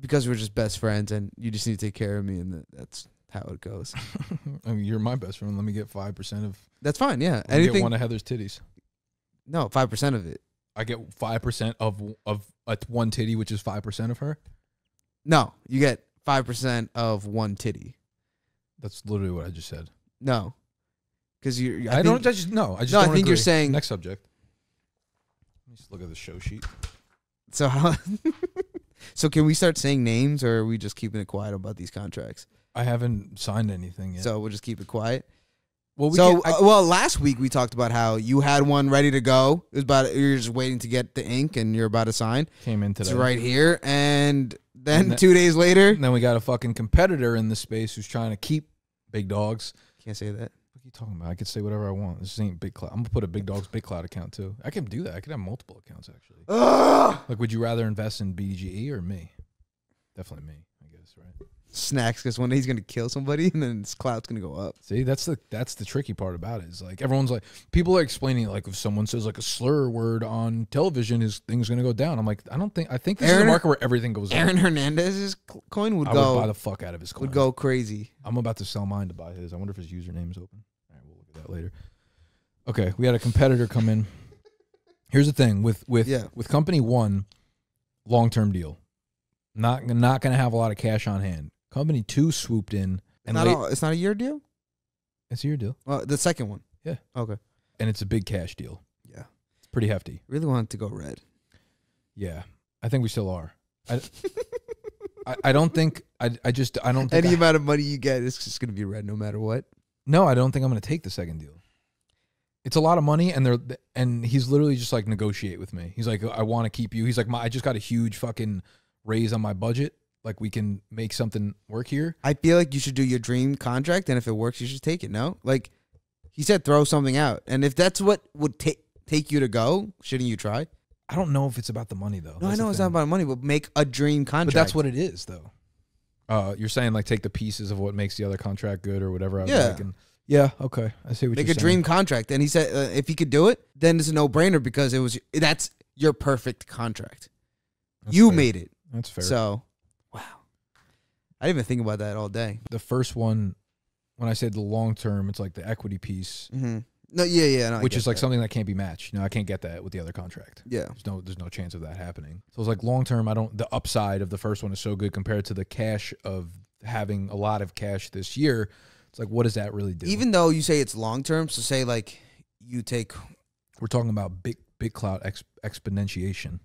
[SPEAKER 2] because we're just best friends, and you just need to take care of me, and that's how it goes.
[SPEAKER 1] I mean, you're my best friend. Let me get five percent of.
[SPEAKER 2] That's fine. Yeah.
[SPEAKER 1] Me get
[SPEAKER 2] Anything?
[SPEAKER 1] one of Heather's titties.
[SPEAKER 2] No, five percent of it.
[SPEAKER 1] I get five percent of of a one titty, which is five percent of her.
[SPEAKER 2] No, you get five percent of one titty.
[SPEAKER 1] That's literally what I just said.
[SPEAKER 2] No, because you.
[SPEAKER 1] I,
[SPEAKER 2] I,
[SPEAKER 1] don't. I just no. I just.
[SPEAKER 2] No, I think you're saying-
[SPEAKER 1] next subject. Let me just look at the show sheet.
[SPEAKER 2] So how? so can we start saying names, or are we just keeping it quiet about these contracts?
[SPEAKER 1] I haven't signed anything yet.
[SPEAKER 2] So we'll just keep it quiet.
[SPEAKER 1] Well, we
[SPEAKER 2] so,
[SPEAKER 1] I-
[SPEAKER 2] uh, well, last week we talked about how you had one ready to go. It was about you're just waiting to get the ink, and you're about to sign.
[SPEAKER 1] came in today.
[SPEAKER 2] It's right here, and then
[SPEAKER 1] And
[SPEAKER 2] two days later,
[SPEAKER 1] then we got a fucking competitor in the space who's trying to keep big dogs.
[SPEAKER 2] can't say that.
[SPEAKER 1] What are you talking about? I could say whatever I want. This ain't BitClout. I'm gonna put a big dog's BitClout account too. I can do that. I could have multiple accounts actually. Like, would you rather invest in BGE or me? Definitely me, I guess, right?
[SPEAKER 2] Snacks, because one day he's gonna kill somebody, and then his cloud's gonna go up.
[SPEAKER 1] See, that's the that's the tricky part about it. Is like everyone's like people are explaining it like if someone says like a slur word on television, his thing's gonna go down. I'm like, I don't think I think this is a market where everything goes
[SPEAKER 2] Aaron
[SPEAKER 1] up.
[SPEAKER 2] Hernandez's coin would
[SPEAKER 1] I would
[SPEAKER 2] go
[SPEAKER 1] buy the fuck out of his coin.
[SPEAKER 2] would go crazy.
[SPEAKER 1] I'm about to sell mine to buy his. I wonder if his username is open. All right, we'll look at that later. Okay, we had a competitor come in. Here's the thing with with
[SPEAKER 2] Yeah.
[SPEAKER 1] with company one, long term deal. Not not gonna have a lot of cash on hand. Company two swooped in and
[SPEAKER 2] not
[SPEAKER 1] late,
[SPEAKER 2] all, it's not a year deal.
[SPEAKER 1] it's a year deal,
[SPEAKER 2] Well, the second one.
[SPEAKER 1] Yeah.
[SPEAKER 2] Okay.
[SPEAKER 1] and it's a big cash deal.
[SPEAKER 2] Yeah.
[SPEAKER 1] It's pretty hefty.
[SPEAKER 2] Really wanted to go red.
[SPEAKER 1] Yeah, I think we still are. I, I, I don't think I I just I don't think
[SPEAKER 2] Any
[SPEAKER 1] I-
[SPEAKER 2] amount of money you get, it's just gonna be red no matter what.
[SPEAKER 1] No, I don't think I'm going to take the second deal. It's a lot of money, and they're and he's literally just like negotiate with me. He's like, I want to keep you. He's like, my, I just got a huge fucking raise on my budget. Like we can make something work here.
[SPEAKER 2] I feel like you should do your dream contract, and if it works, you should take it. No, like he said, throw something out, and if that's what would take take you to go, shouldn't you try?
[SPEAKER 1] I don't know if it's about the money though.
[SPEAKER 2] No, I know
[SPEAKER 1] the
[SPEAKER 2] it's not about money, but make a dream contract.
[SPEAKER 1] But that's what it is though. Uh, you're saying like take the pieces of what makes the other contract good or whatever. I
[SPEAKER 2] Yeah.
[SPEAKER 1] Like, and, yeah. Okay. I see what
[SPEAKER 2] make
[SPEAKER 1] you're
[SPEAKER 2] a dream contract. And he said, uh, if he could do it, then it's a no brainer because it was that's your perfect contract.
[SPEAKER 1] That's
[SPEAKER 2] you
[SPEAKER 1] fair.
[SPEAKER 2] made it.
[SPEAKER 1] That's fair.
[SPEAKER 2] So, wow. I didn't even think about that all day.
[SPEAKER 1] the first one, when I said the long term, it's like the equity piece,
[SPEAKER 2] Mm-hmm. No, yeah, yeah, no,
[SPEAKER 1] which is like
[SPEAKER 2] that.
[SPEAKER 1] something that can't be matched. You know, I can't get that with the other contract.
[SPEAKER 2] Yeah,
[SPEAKER 1] There's no there's no chance of that happening. So it's like long term, I don't the upside of the first one is so good compared to the cash of having a lot of cash this year. It's like what does that really do?
[SPEAKER 2] even though you say it's long term, so say like you take.
[SPEAKER 1] we're talking about big big cloud ex, exponentiation.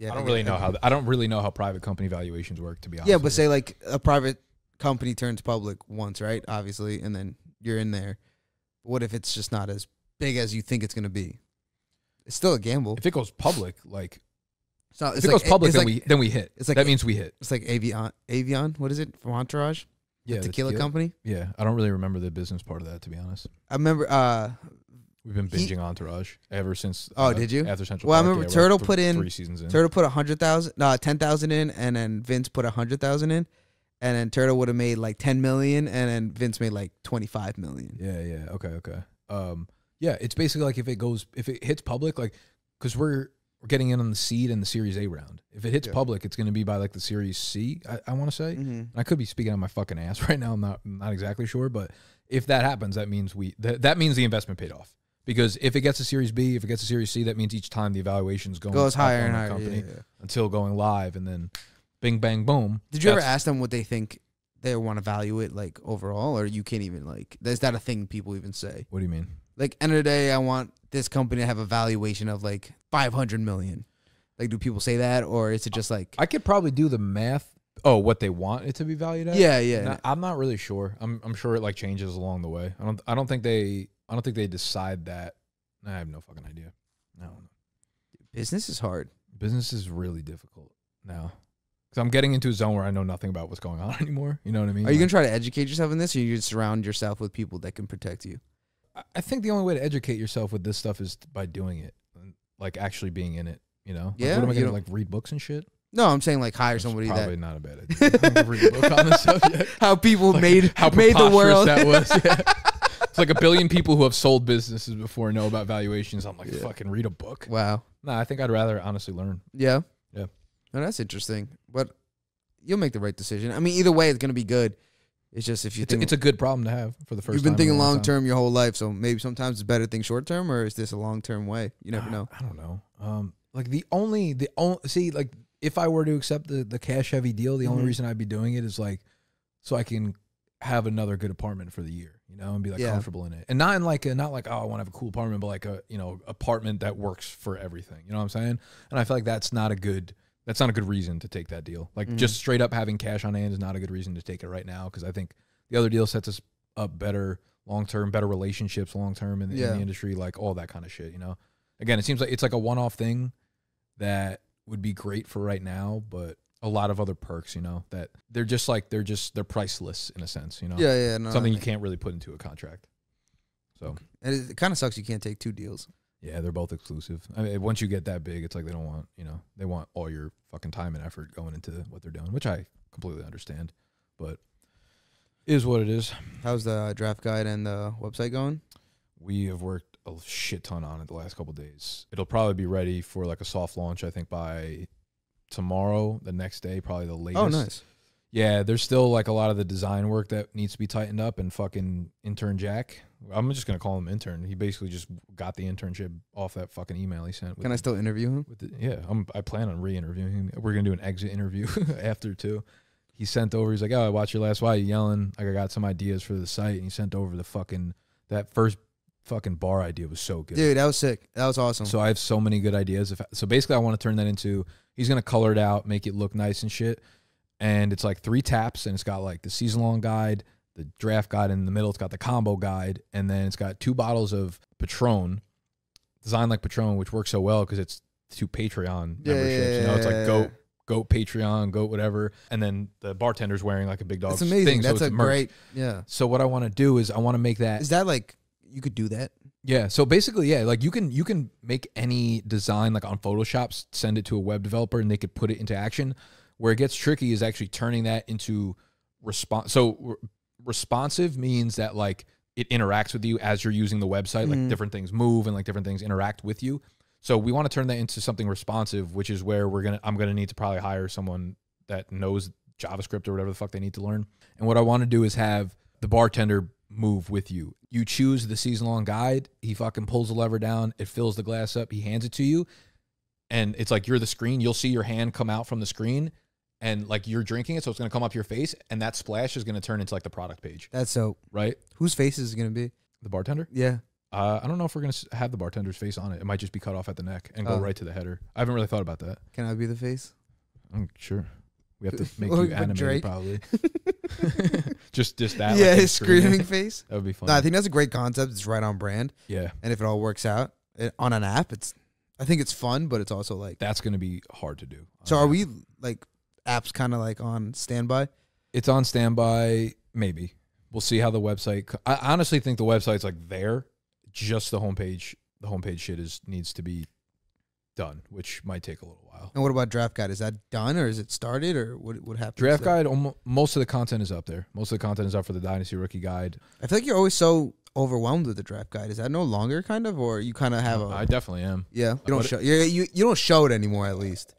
[SPEAKER 2] Yeah,
[SPEAKER 1] I don't really know how. I don't really know how private company valuations work to be honest.
[SPEAKER 2] Yeah, but say like a private company turns public once, right? Obviously, and then you're in there. What if it's just not as big as you think it's gonna be? It's still a gamble.
[SPEAKER 1] if it goes public, like
[SPEAKER 2] It's not.
[SPEAKER 1] if it
[SPEAKER 2] like,
[SPEAKER 1] goes public,
[SPEAKER 2] it's
[SPEAKER 1] then
[SPEAKER 2] like,
[SPEAKER 1] we then we hit.
[SPEAKER 2] it's like
[SPEAKER 1] that means we hit.
[SPEAKER 2] It's like Avion. Avion. What is it from Entourage?
[SPEAKER 1] Yeah,
[SPEAKER 2] the
[SPEAKER 1] the
[SPEAKER 2] tequila company.
[SPEAKER 1] Yeah, I don't really remember the business part of that to be honest.
[SPEAKER 2] I remember. Uh,
[SPEAKER 1] We've been
[SPEAKER 2] He-
[SPEAKER 1] binging Entourage ever since.
[SPEAKER 2] Oh,
[SPEAKER 1] uh,
[SPEAKER 2] did you?
[SPEAKER 1] After Central.
[SPEAKER 2] Well, I remember
[SPEAKER 1] yeah,
[SPEAKER 2] Turtle put in-
[SPEAKER 1] three seasons in.
[SPEAKER 2] Turtle put a hundred thousand, no, ten thousand in, and then Vince put a hundred thousand in, and then Turtle would have made like ten million, and then Vince made like twenty five million.
[SPEAKER 1] Yeah, yeah. Okay, okay. Um, yeah, it's basically like if it goes, if it hits public, like, because we're we're getting in on the seed and the Series A round. If it hits
[SPEAKER 2] Yeah.
[SPEAKER 1] public, it's going to be by like the Series C. I, I want to say.
[SPEAKER 2] Mm-hmm.
[SPEAKER 1] I could be speaking on my fucking ass right now. I'm not I'm not exactly sure, but if that happens, that means we that, that means the investment paid off. Because if it gets a Series B, if it gets a Series C, that means each time the evaluation's going
[SPEAKER 2] Goes higher and higher.
[SPEAKER 1] company
[SPEAKER 2] yeah, yeah.
[SPEAKER 1] until going live, and then bing bang boom.
[SPEAKER 2] Did you ever ask them what they think they want to value it like overall, or you can't even like? Is that a thing people even say?
[SPEAKER 1] What do you mean?
[SPEAKER 2] Like end of the day, I want this company to have a valuation of like five hundred million. Like, do people say that, or is it just like?
[SPEAKER 1] I could probably do the math. Oh, what they want it to be valued at?
[SPEAKER 2] yeah, yeah.
[SPEAKER 1] No, I'm not really sure. I'm I'm sure it like changes along the way. I don't I don't think they I don't think they decide that. I have no fucking idea. I don't know.
[SPEAKER 2] Business is hard.
[SPEAKER 1] Business is really difficult now because I'm getting into a zone where I know nothing about what's going on anymore. You know what I mean?
[SPEAKER 2] Are you gonna try to educate yourself in this, or you just surround yourself with people that can protect you?
[SPEAKER 1] I- I think the only way to educate yourself with this stuff is by doing it, and, like actually being in it. You know? Like,
[SPEAKER 2] Yeah,
[SPEAKER 1] what am I
[SPEAKER 2] you
[SPEAKER 1] gonna
[SPEAKER 2] don't-
[SPEAKER 1] like read books and shit?
[SPEAKER 2] No, I'm saying like hire
[SPEAKER 1] That's
[SPEAKER 2] somebody
[SPEAKER 1] probably
[SPEAKER 2] that
[SPEAKER 1] not a bad idea. I'm gonna read a book on this subject.
[SPEAKER 2] how people
[SPEAKER 1] Like,
[SPEAKER 2] made
[SPEAKER 1] how
[SPEAKER 2] made the
[SPEAKER 1] preposterous
[SPEAKER 2] world.
[SPEAKER 1] that was. Yeah. Like a billion people who have sold businesses before know about valuations. I'm like,
[SPEAKER 2] Yeah.
[SPEAKER 1] fucking read a book.
[SPEAKER 2] wow.
[SPEAKER 1] Nah, I think I'd rather honestly learn.
[SPEAKER 2] Yeah.
[SPEAKER 1] Yeah.
[SPEAKER 2] No, that's interesting. But you'll make the right decision. I mean, either way, it's gonna be good. It's just if you
[SPEAKER 1] It's, a-
[SPEAKER 2] think
[SPEAKER 1] it's a good problem to have for the 1st
[SPEAKER 2] you've been thinking
[SPEAKER 1] long
[SPEAKER 2] term your whole life, so maybe sometimes it's better to think short term, or is this a long term way? You never
[SPEAKER 1] Uh,
[SPEAKER 2] know.
[SPEAKER 1] I don't know. Um, like the only the only see like if I were to accept the the cash heavy deal, the only
[SPEAKER 2] Mhm.
[SPEAKER 1] reason I'd be doing it is like so I can have another good apartment for the year, you know, and be like
[SPEAKER 2] Yeah.
[SPEAKER 1] comfortable in it, and not in like a not like oh I want to have a cool apartment, but like a you know apartment that works for everything. You know what I'm saying? And I feel like that's not a good that's not a good reason to take that deal. Like
[SPEAKER 2] Mhm.
[SPEAKER 1] just straight up having cash on hand is not a good reason to take it right now because I think the other deal sets us up better long term, better relationships long term in, the- in the industry, like all that kind of shit. You know, again, it seems like it's like a one off thing that would be great for right now, but a lot of other perks, you know, that they're just like they're just they're priceless in a sense. You know,
[SPEAKER 2] Yeah, yeah. No,
[SPEAKER 1] something you can't really put into a contract. So
[SPEAKER 2] And it, it kind of sucks you can't take two deals.
[SPEAKER 1] yeah, they're both exclusive. I mean, once you get that big, it's like they don't want you know they want all your fucking time and effort going into what they're doing, which I completely understand. But is what it is.
[SPEAKER 2] How's the uh, draft guide and the website going?
[SPEAKER 1] We have worked a shit ton on it the last couple days. It'll probably be ready for like a soft launch. I think by tomorrow, the next day, probably the oh, latest.
[SPEAKER 2] Oh, nice.
[SPEAKER 1] Yeah, there's still like a lot of the design work that needs to be tightened up. And fucking intern Jack, I'm just gonna call him intern. He basically just got the internship off that fucking email he sent.
[SPEAKER 2] Can I still interview him?
[SPEAKER 1] with the, yeah, I'm, I plan on re-interviewing him. We're gonna do an exit interview after too. He sent over. He's like, "Oh, I watched your last. Why you yelling? Like I got some ideas for the site." And he sent over the fucking that first fucking bar idea was so good.
[SPEAKER 2] Dude, that was sick. That was awesome.
[SPEAKER 1] So I have so many good ideas. If, so basically, I want to turn that into. He's gonna color it out, make it look nice and shit. And it's like three taps, and it's got like the season long guide, the draft guide in the middle. It's got the combo guide, and then it's got two bottles of Patron, designed like Patron, which works so well because it's two Patreon
[SPEAKER 2] Yeah,
[SPEAKER 1] memberships. you know, it's like goat, goat Patreon, goat whatever, and then the bartender's wearing like a big dog.
[SPEAKER 2] That's amazing.
[SPEAKER 1] Thing, so
[SPEAKER 2] That's
[SPEAKER 1] it's
[SPEAKER 2] a
[SPEAKER 1] merch.
[SPEAKER 2] great. Yeah.
[SPEAKER 1] So what I want to do is I want to make that
[SPEAKER 2] Is that like you could do that?
[SPEAKER 1] yeah. So basically, yeah, like you can you can make any design like on Photoshop, send it to a web developer, and they could put it into action. Where it gets tricky is actually turning that into response. So re- responsive means that like it interacts with you as you're using the website. Like
[SPEAKER 2] Mhm.
[SPEAKER 1] different things move and like different things interact with you. So we want to turn that into something responsive, which is where we're gonna I'm gonna need to probably hire someone that knows JavaScript or whatever the fuck they need to learn. And what I want to do is have the bartender move with you. You choose the season long guide. He fucking pulls the lever down. It fills the glass up. He hands it to you, and it's like you're the screen. You'll see your hand come out from the screen, and like you're drinking it, so it's gonna come up your face, and that splash is gonna turn into like the product page,
[SPEAKER 2] That's so.
[SPEAKER 1] right?
[SPEAKER 2] Whose face is it gonna be?
[SPEAKER 1] The bartender.
[SPEAKER 2] Yeah.
[SPEAKER 1] Uh, I don't know if we're gonna have the bartender's face on it. It might just be cut off at the neck and go
[SPEAKER 2] Oh.
[SPEAKER 1] right to the header. I haven't really thought about that.
[SPEAKER 2] Can I be the face?
[SPEAKER 1] I'm sure we have to make you animated probably. just just that.
[SPEAKER 2] yeah,
[SPEAKER 1] like,
[SPEAKER 2] his screaming face.
[SPEAKER 1] That would be fun.
[SPEAKER 2] No, I think that's a great concept. It's right on brand,
[SPEAKER 1] yeah,
[SPEAKER 2] and if it all works out it, on an app, it's. I think it's fun, but it's also like.
[SPEAKER 1] that's gonna be hard to do.
[SPEAKER 2] So are we like apps kind of like on standby?
[SPEAKER 1] It's on standby. Maybe we'll see how the website. I honestly think the website's like there. Just the homepage. The homepage shit is needs to be done, which might take a little while.
[SPEAKER 2] And what about draft guide? Is that done or is it started or what? What happens?
[SPEAKER 1] Draft guide. almo- Most of the content is up there. Most of the content is up for the Dynasty Rookie Guide.
[SPEAKER 2] I feel like you're always so overwhelmed with the draft guide. Is that no longer kind of, or you kind of have a?
[SPEAKER 1] I definitely am.
[SPEAKER 2] yeah, you don't
[SPEAKER 1] But it-
[SPEAKER 2] show. You, you you don't show it anymore. At least.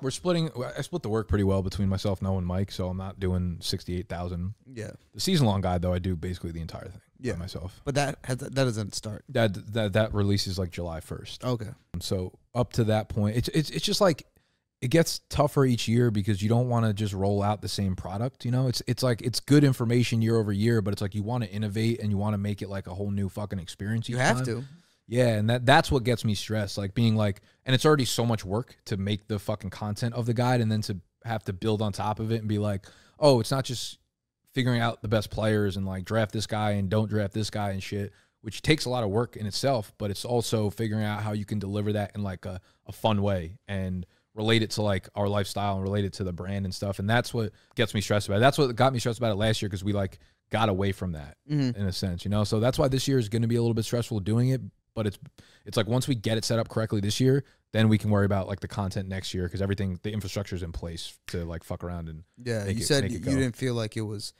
[SPEAKER 1] We're splitting. I split the work pretty well between myself, Noah, and Mike. So I'm not doing sixty-eight thousand.
[SPEAKER 2] Yeah,
[SPEAKER 1] The season-long guide, though, I do basically the entire thing
[SPEAKER 2] Yeah.
[SPEAKER 1] myself.
[SPEAKER 2] but that has that doesn't start.
[SPEAKER 1] That that that releases like July first.
[SPEAKER 2] Okay.
[SPEAKER 1] Um, so up to that point, it's it's it's just like it gets tougher each year because you don't want to just roll out the same product. You know, it's it's like it's good information year over year, but it's like you want to innovate and you want to make it like a whole new fucking experience.
[SPEAKER 2] You
[SPEAKER 1] each
[SPEAKER 2] have
[SPEAKER 1] time.
[SPEAKER 2] to.
[SPEAKER 1] Yeah, and that that's what gets me stressed. Like being like, and it's already so much work to make the fucking content of the guide, and then to have to build on top of it and be like, oh, it's not just figuring out the best players and like draft this guy and don't draft this guy and shit, which takes a lot of work in itself. But it's also figuring out how you can deliver that in like a, a fun way and relate it to like our lifestyle and relate it to the brand and stuff. And that's what gets me stressed about. it. That's what got me stressed about it last year because we like got away from that
[SPEAKER 2] hmm
[SPEAKER 1] in a sense, you know. So that's why this year is going to be a little bit stressful doing it. But it's it's like once we get it set up correctly this year, then we can worry about like the content next year because everything the infrastructure is in place to like fuck around and
[SPEAKER 2] Yeah, you
[SPEAKER 1] it-
[SPEAKER 2] said you didn't feel like it was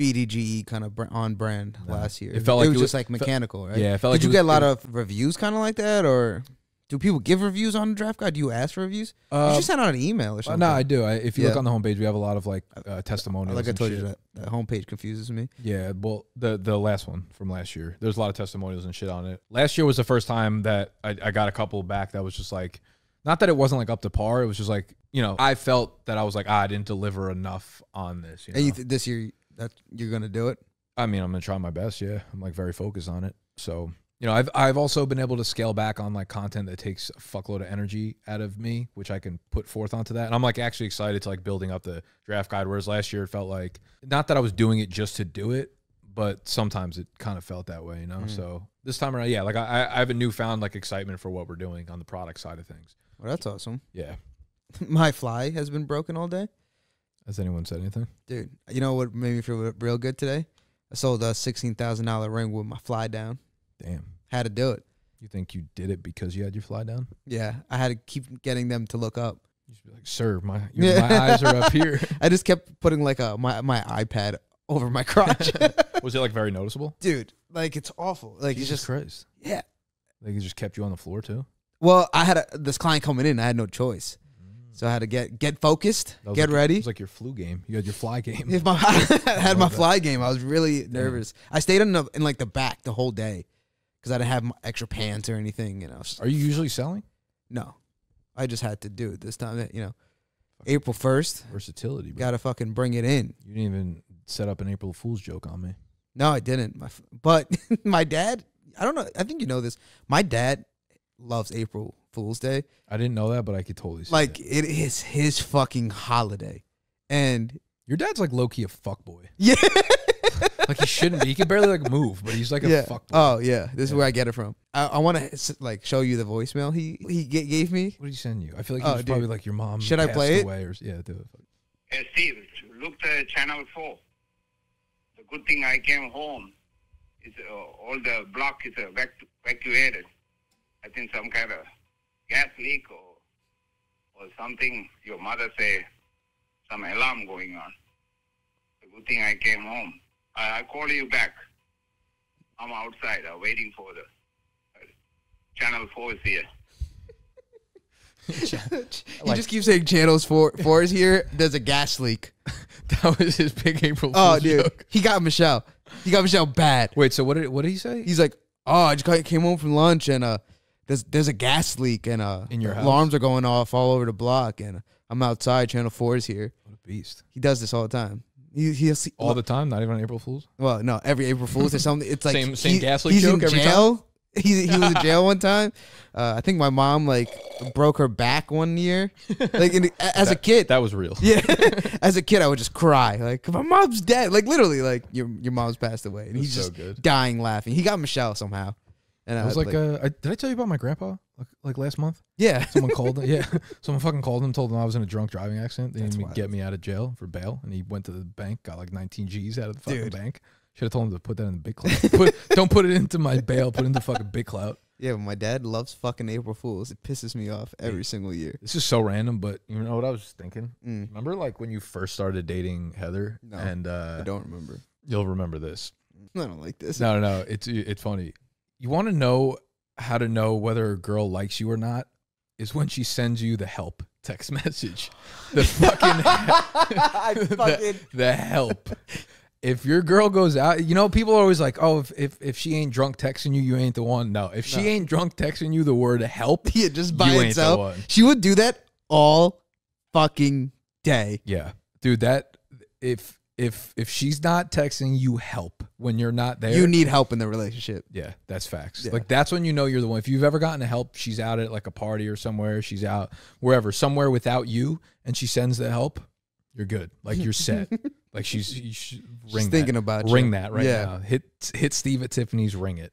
[SPEAKER 2] BDGE kind of on brand
[SPEAKER 1] No.
[SPEAKER 2] last year.
[SPEAKER 1] It felt like it
[SPEAKER 2] was
[SPEAKER 1] it
[SPEAKER 2] just like mechanical, right?
[SPEAKER 1] yeah, it felt like
[SPEAKER 2] Did you
[SPEAKER 1] it
[SPEAKER 2] get a lot of reviews kind of like that, or do people give reviews on the draft guide? Do you ask for reviews? you
[SPEAKER 1] Uh,
[SPEAKER 2] should send out an email or
[SPEAKER 1] uh,
[SPEAKER 2] something.
[SPEAKER 1] no, I do. I, if you look on the homepage, we have a lot of like uh, testimonials.
[SPEAKER 2] like I told you that that homepage confuses me.
[SPEAKER 1] Yeah, well, the the last one from last year, there's a lot of testimonials and shit on it. Last year was the first time that I, I got a couple back that was just like, not that it wasn't like up to par. It was just like, you know, I felt that I was like, ah, I didn't deliver enough on this. You know?
[SPEAKER 2] And you th- this year that you're gonna do it?
[SPEAKER 1] I mean, I'm gonna try my best. Yeah, I'm like very focused on it. So you know, I've I've also been able to scale back on like content that takes a fuckload of energy out of me, which I can put forth onto that. And I'm like actually excited to like building up the draft guide. Whereas last year it felt like not that I was doing it just to do it, but sometimes it kind of felt that way, you know.
[SPEAKER 2] Mm.
[SPEAKER 1] So this time around, yeah, like I I have a newfound like excitement for what we're doing on the product side of things.
[SPEAKER 2] Well, that's awesome.
[SPEAKER 1] Yeah.
[SPEAKER 2] My fly has been broken all day,
[SPEAKER 1] Has anyone said anything?
[SPEAKER 2] dude. You know what made me feel real good today? I sold a sixteen thousand dollar ring with my fly down.
[SPEAKER 1] Damn.
[SPEAKER 2] Had to do it.
[SPEAKER 1] You think you did it because you had your fly down?
[SPEAKER 2] Yeah, I had to keep getting them to look up.
[SPEAKER 1] You should be like, sir, my your, my eyes are up here.
[SPEAKER 2] I just kept putting like a my my iPad over my crotch,
[SPEAKER 1] Was it like very noticeable?
[SPEAKER 2] dude. Like it's awful. Like
[SPEAKER 1] Jesus
[SPEAKER 2] it's just
[SPEAKER 1] Christ.
[SPEAKER 2] yeah.
[SPEAKER 1] Like it just kept you on the floor too.
[SPEAKER 2] Well, I had a, this client coming in. I had no choice, mm. so I had to get get focused, get
[SPEAKER 1] like-
[SPEAKER 2] ready.
[SPEAKER 1] It was like your flu game. You had your fly game.
[SPEAKER 2] If my I had my
[SPEAKER 1] that.
[SPEAKER 2] fly game, I was really nervous. I stayed in the, in like the back the whole day because I didn't have my extra pants or anything. You know,
[SPEAKER 1] Are you usually selling?
[SPEAKER 2] no, I just had to do it this time. You know, April first,
[SPEAKER 1] Versatility,
[SPEAKER 2] gotta fucking bring it in.
[SPEAKER 1] You didn't even set up an April Fool's joke on me.
[SPEAKER 2] No, I didn't. My, but my dad, I don't know. I think you know this. My dad loves April Fool's Day.
[SPEAKER 1] I didn't know that, but I could totally see
[SPEAKER 2] Like
[SPEAKER 1] it.
[SPEAKER 2] it is his fucking holiday, and
[SPEAKER 1] Your dad's like low key a fuck boy.
[SPEAKER 2] yeah,
[SPEAKER 1] Like he shouldn't be. He can barely like move, but he's like a
[SPEAKER 2] yeah.
[SPEAKER 1] fuck boy.
[SPEAKER 2] Oh yeah, this is where I get it from. I, I want to like show you the voicemail he he g- gave me.
[SPEAKER 1] what did he send you? I feel like
[SPEAKER 2] Oh,
[SPEAKER 1] he was probably like your mom.
[SPEAKER 2] Should I play it?
[SPEAKER 1] Away or, yeah, do it.
[SPEAKER 3] Hey, Steve, look at channel 4. The good thing I came home is uh, all the block is evac- evacuated. I think some kind of gas leak or, or something. Your mother say some alarm going on. The good thing I came home. I, I call you back. I'm outside uh, waiting for the uh, channel 4 is here.
[SPEAKER 2] he just keeps saying channels four four is here. There's a gas leak.
[SPEAKER 1] That was his big April
[SPEAKER 2] Oh,
[SPEAKER 1] Fool's
[SPEAKER 2] dude,
[SPEAKER 1] joke.
[SPEAKER 2] he got Michelle. He got Michelle bad.
[SPEAKER 1] Wait, so what did what did he say?
[SPEAKER 2] He's like, oh, I just got, came home from lunch and uh, there's there's a gas leak and uh,
[SPEAKER 1] In your house?
[SPEAKER 2] alarms are going off all over the block and I'm outside. Channel four is here.
[SPEAKER 1] What a beast.
[SPEAKER 2] He does this all the time. He he'll see
[SPEAKER 1] All the time, not even on April Fool's.
[SPEAKER 2] well, no, every April Fool's there's something. It's like
[SPEAKER 1] Same- same
[SPEAKER 2] he-
[SPEAKER 1] gas leak
[SPEAKER 2] he's
[SPEAKER 1] joke
[SPEAKER 2] in jail. He he was in jail one time. Uh, I think my mom like broke her back one year. Like in, as a kid,
[SPEAKER 1] That was real.
[SPEAKER 2] Yeah, as a kid, I would just cry like my mom's dead. Like literally, like your your mom's passed away, and he's
[SPEAKER 1] so
[SPEAKER 2] just
[SPEAKER 1] good.
[SPEAKER 2] dying laughing. He got Michelle somehow, and
[SPEAKER 1] I was like, uh, I, did I tell you about my grandpa like, like last month?
[SPEAKER 2] yeah,
[SPEAKER 1] Someone called him. Yeah, someone fucking called him, told him I was in a drunk driving accident. They
[SPEAKER 2] That's
[SPEAKER 1] didn't even get me out of jail for bail, and he went to the bank, got like 19 G's out of the fucking
[SPEAKER 2] Dude.
[SPEAKER 1] bank. Should have told him to put that in the BitClout. Put, don't put it into my bail. Put it into fucking BitClout.
[SPEAKER 2] yeah. But my dad loves fucking April Fools. It pisses me off every single year.
[SPEAKER 1] This is so random, but you know what I was just thinking?
[SPEAKER 2] Mm,
[SPEAKER 1] Remember, like when you first started dating Heather,
[SPEAKER 2] No,
[SPEAKER 1] and
[SPEAKER 2] I
[SPEAKER 1] uh,
[SPEAKER 2] don't remember.
[SPEAKER 1] you'll remember this.
[SPEAKER 2] I don't like this.
[SPEAKER 1] No, no, no. It's it's funny. You want to know how to know whether a girl likes you or not is when she sends you the help text message. The fucking
[SPEAKER 2] I
[SPEAKER 1] the,
[SPEAKER 2] fucking
[SPEAKER 1] the help. If your girl goes out, you know, people are always like, "Oh, if, if if she ain't drunk texting you, you ain't the one." No, if she
[SPEAKER 2] No.
[SPEAKER 1] ain't drunk texting you the word help,
[SPEAKER 2] yeah, just by
[SPEAKER 1] you ain't the
[SPEAKER 2] itself. She would do that all fucking day.
[SPEAKER 1] Yeah, dude. That if if if she's not texting you help when you're not there,
[SPEAKER 2] You need help in the relationship.
[SPEAKER 1] Yeah, that's facts.
[SPEAKER 2] Yeah.
[SPEAKER 1] Like that's when you know you're the one. If you've ever gotten a help, she's out at like a party or somewhere, she's out wherever, somewhere without you, and she sends the help, you're good. Like you're set. like she's you ring
[SPEAKER 2] She's thinking
[SPEAKER 1] that.
[SPEAKER 2] about you.
[SPEAKER 1] ring that right
[SPEAKER 2] Yeah.
[SPEAKER 1] now. Hit hit Steve at Tiffany's, ring it.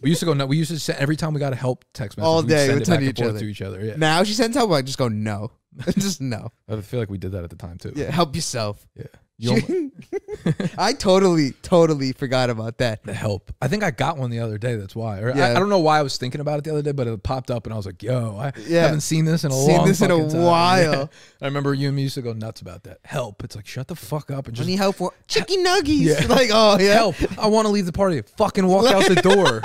[SPEAKER 1] We used to go. No, we used to send every time we got a help text message
[SPEAKER 2] All day,
[SPEAKER 1] send
[SPEAKER 2] we'd
[SPEAKER 1] it back
[SPEAKER 2] to
[SPEAKER 1] and
[SPEAKER 2] each
[SPEAKER 1] forth
[SPEAKER 2] other.
[SPEAKER 1] to each other. Yeah,
[SPEAKER 2] Now she sends help. I just go no, just no.
[SPEAKER 1] I feel like we did that at the time too.
[SPEAKER 2] Yeah, help yourself.
[SPEAKER 1] yeah.
[SPEAKER 2] I totally, totally forgot about that.
[SPEAKER 1] the help. I think I got one the other day. That's why. Or I,
[SPEAKER 2] Yeah.
[SPEAKER 1] I don't know why I was thinking about it the other day, but it popped up and I was like, "Yo, I
[SPEAKER 2] Yeah.
[SPEAKER 1] haven't seen this in a
[SPEAKER 2] Seen
[SPEAKER 1] long
[SPEAKER 2] this in a
[SPEAKER 1] time."
[SPEAKER 2] while.
[SPEAKER 1] Yeah. I remember you and me used to go nuts about that. Help! It's like shut the fuck up and
[SPEAKER 2] I
[SPEAKER 1] just
[SPEAKER 2] need help for chicken nuggies.
[SPEAKER 1] Yeah.
[SPEAKER 2] Like, oh yeah,
[SPEAKER 1] help. I want to leave the party. Fucking walk out the door.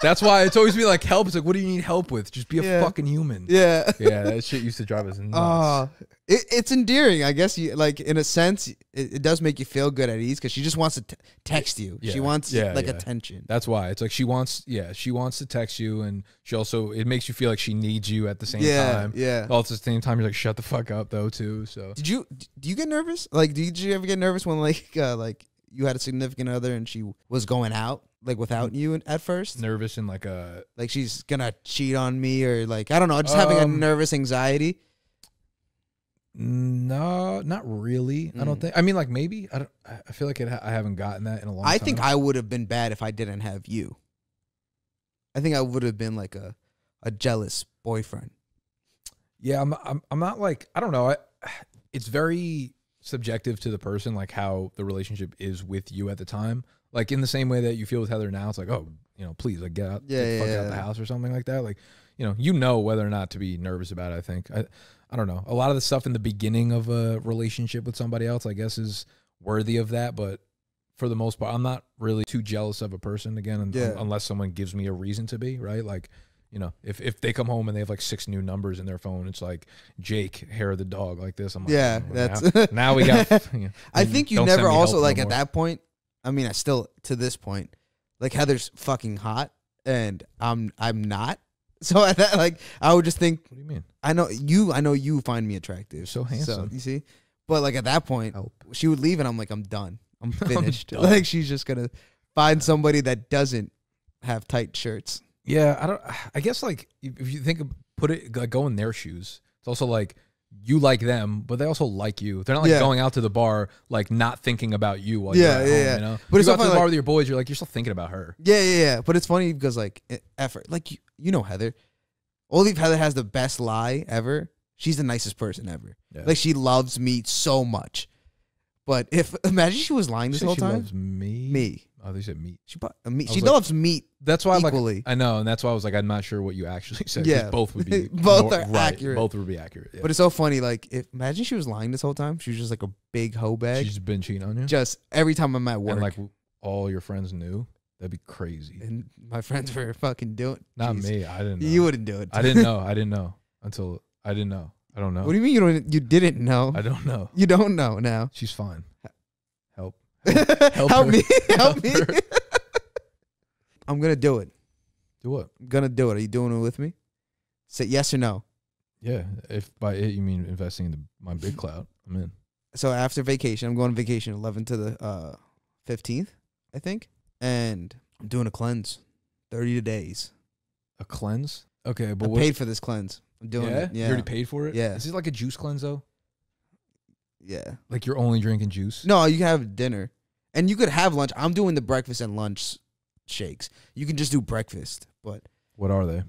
[SPEAKER 1] That's why it's always be like help. It's like, what do you need help with? Just be a
[SPEAKER 2] Yeah.
[SPEAKER 1] fucking human.
[SPEAKER 2] Yeah.
[SPEAKER 1] Yeah, that shit used to drive us nuts.
[SPEAKER 2] Oh, it, it's endearing, I guess. You like in a sense, it, it does make you feel good at ease because she just wants to t- text you. She wants
[SPEAKER 1] Yeah,
[SPEAKER 2] like
[SPEAKER 1] yeah.
[SPEAKER 2] attention.
[SPEAKER 1] That's why it's like she wants, yeah, she wants to text you, and she also it makes you feel like she needs you at the same
[SPEAKER 2] yeah,
[SPEAKER 1] time.
[SPEAKER 2] yeah.
[SPEAKER 1] All at the same time, you're like, shut the fuck up, though, too. So
[SPEAKER 2] Did you do you get nervous? Like, did you ever get nervous when like uh, like you had a significant other and she was going out like without you at first?
[SPEAKER 1] nervous and like a
[SPEAKER 2] Like she's gonna cheat on me or like I don't know, just having a
[SPEAKER 1] Um,
[SPEAKER 2] nervous anxiety.
[SPEAKER 1] no, not really. I don't
[SPEAKER 2] Mm.
[SPEAKER 1] think. I mean, like maybe. I don't. I I feel like it, I haven't gotten that in a long
[SPEAKER 2] I
[SPEAKER 1] time.
[SPEAKER 2] think I would have been bad if I didn't have you. I think I would have been like a a jealous boyfriend.
[SPEAKER 1] Yeah, I'm. I'm. I'm not like. I don't know. I, it's very subjective to the person, like how the relationship is with you at the time. Like in the same way that you feel with Heather now, it's like, oh, you know, please, like get out,
[SPEAKER 2] Yeah,
[SPEAKER 1] get the
[SPEAKER 2] yeah,
[SPEAKER 1] fuck out of the house or something like that. Like, you know, you know whether or not to be nervous about it. I think I, I don't know. A lot of the stuff in the beginning of a relationship with somebody else, I guess, is worthy of that. But for the most part, I'm not really too jealous of a person again, un- unless someone gives me a reason to be. Right, like. You know, if, if they come home and they have like six new numbers in their phone, it's like Jake, hair of the dog, like this. I'm like,
[SPEAKER 2] Yeah,
[SPEAKER 1] "Oh,
[SPEAKER 2] that's-
[SPEAKER 1] now, now we got. yeah.
[SPEAKER 2] I think you never also
[SPEAKER 1] help no
[SPEAKER 2] like at that point. I mean, I still to this point, like Heather's fucking hot, and I'm I'm not. So I that, like, I would just think
[SPEAKER 1] What do you mean?
[SPEAKER 2] I know you. I know you find me attractive.
[SPEAKER 1] So handsome.
[SPEAKER 2] you see, but like at that point,
[SPEAKER 1] Help.
[SPEAKER 2] she would leave, and I'm like, I'm done. I'm finished.
[SPEAKER 1] done.
[SPEAKER 2] like she's just gonna find somebody that doesn't have tight shirts.
[SPEAKER 1] Yeah, I don't. I guess like if if you think of put it like go in their shoes. It's also like you like them, but they also like you. They're not like
[SPEAKER 2] Yeah.
[SPEAKER 1] going out to the bar like not thinking about you. While
[SPEAKER 2] Yeah,
[SPEAKER 1] you're at
[SPEAKER 2] yeah,
[SPEAKER 1] home,
[SPEAKER 2] yeah.
[SPEAKER 1] You know,
[SPEAKER 2] But
[SPEAKER 1] you
[SPEAKER 2] it's
[SPEAKER 1] go out to the
[SPEAKER 2] funny,
[SPEAKER 1] bar with your boys. You're like you're still thinking about her.
[SPEAKER 2] Yeah, yeah, yeah. But it's funny because like effort, like you, you know Heather. Only if Heather has the best lie ever. She's the nicest person ever.
[SPEAKER 1] Yeah.
[SPEAKER 2] Like she loves me so much. But if imagine she was lying this whole
[SPEAKER 1] she
[SPEAKER 2] time.
[SPEAKER 1] loves me. Oh, they said meat.
[SPEAKER 2] She bu- uh, me, she
[SPEAKER 1] like-
[SPEAKER 2] loves meat.
[SPEAKER 1] That's why I'm like
[SPEAKER 2] Equally.
[SPEAKER 1] I know, and that's why I was like I'm not sure what you actually said.
[SPEAKER 2] Yeah.
[SPEAKER 1] both would be
[SPEAKER 2] Both
[SPEAKER 1] nor-
[SPEAKER 2] are
[SPEAKER 1] right,
[SPEAKER 2] accurate.
[SPEAKER 1] Both would be accurate. Yeah.
[SPEAKER 2] But it's so funny. Like if imagine she was lying this whole time. She was just like a big hoe bag.
[SPEAKER 1] she's been cheating on you,
[SPEAKER 2] just every time I'm at work.
[SPEAKER 1] and like all your friends knew. That'd be crazy.
[SPEAKER 2] and my friends were fucking doing. It.
[SPEAKER 1] Not
[SPEAKER 2] Jeez.
[SPEAKER 1] me. I didn't. Know.
[SPEAKER 2] You wouldn't do it.
[SPEAKER 1] I didn't know. I didn't know until I didn't know. I don't know.
[SPEAKER 2] What do you mean you don't? You didn't know?
[SPEAKER 1] I don't know.
[SPEAKER 2] You don't know now.
[SPEAKER 1] She's fine. Help.
[SPEAKER 2] help me. Help
[SPEAKER 1] Help
[SPEAKER 2] me. I'm gonna do it.
[SPEAKER 1] Do what?
[SPEAKER 2] I'm gonna do it. Are you doing it with me? Say yes or no.
[SPEAKER 1] Yeah. If by it you mean investing in the, my BitClout, I'm in.
[SPEAKER 2] So after vacation, I'm going on vacation 11 to the uh 15th, I think, and I'm doing a cleanse, 30 days.
[SPEAKER 1] A cleanse. Okay, but
[SPEAKER 2] I
[SPEAKER 1] what?
[SPEAKER 2] paid for this cleanse. I'm doing
[SPEAKER 1] yeah?
[SPEAKER 2] it.
[SPEAKER 1] You already paid for it.
[SPEAKER 2] Yeah.
[SPEAKER 1] Is it like a juice cleanse though?
[SPEAKER 2] yeah.
[SPEAKER 1] Like you're only drinking juice?
[SPEAKER 2] No, you can have dinner, and you could have lunch. I'm doing the breakfast and lunch shakes. You can just do breakfast, but
[SPEAKER 1] What are they?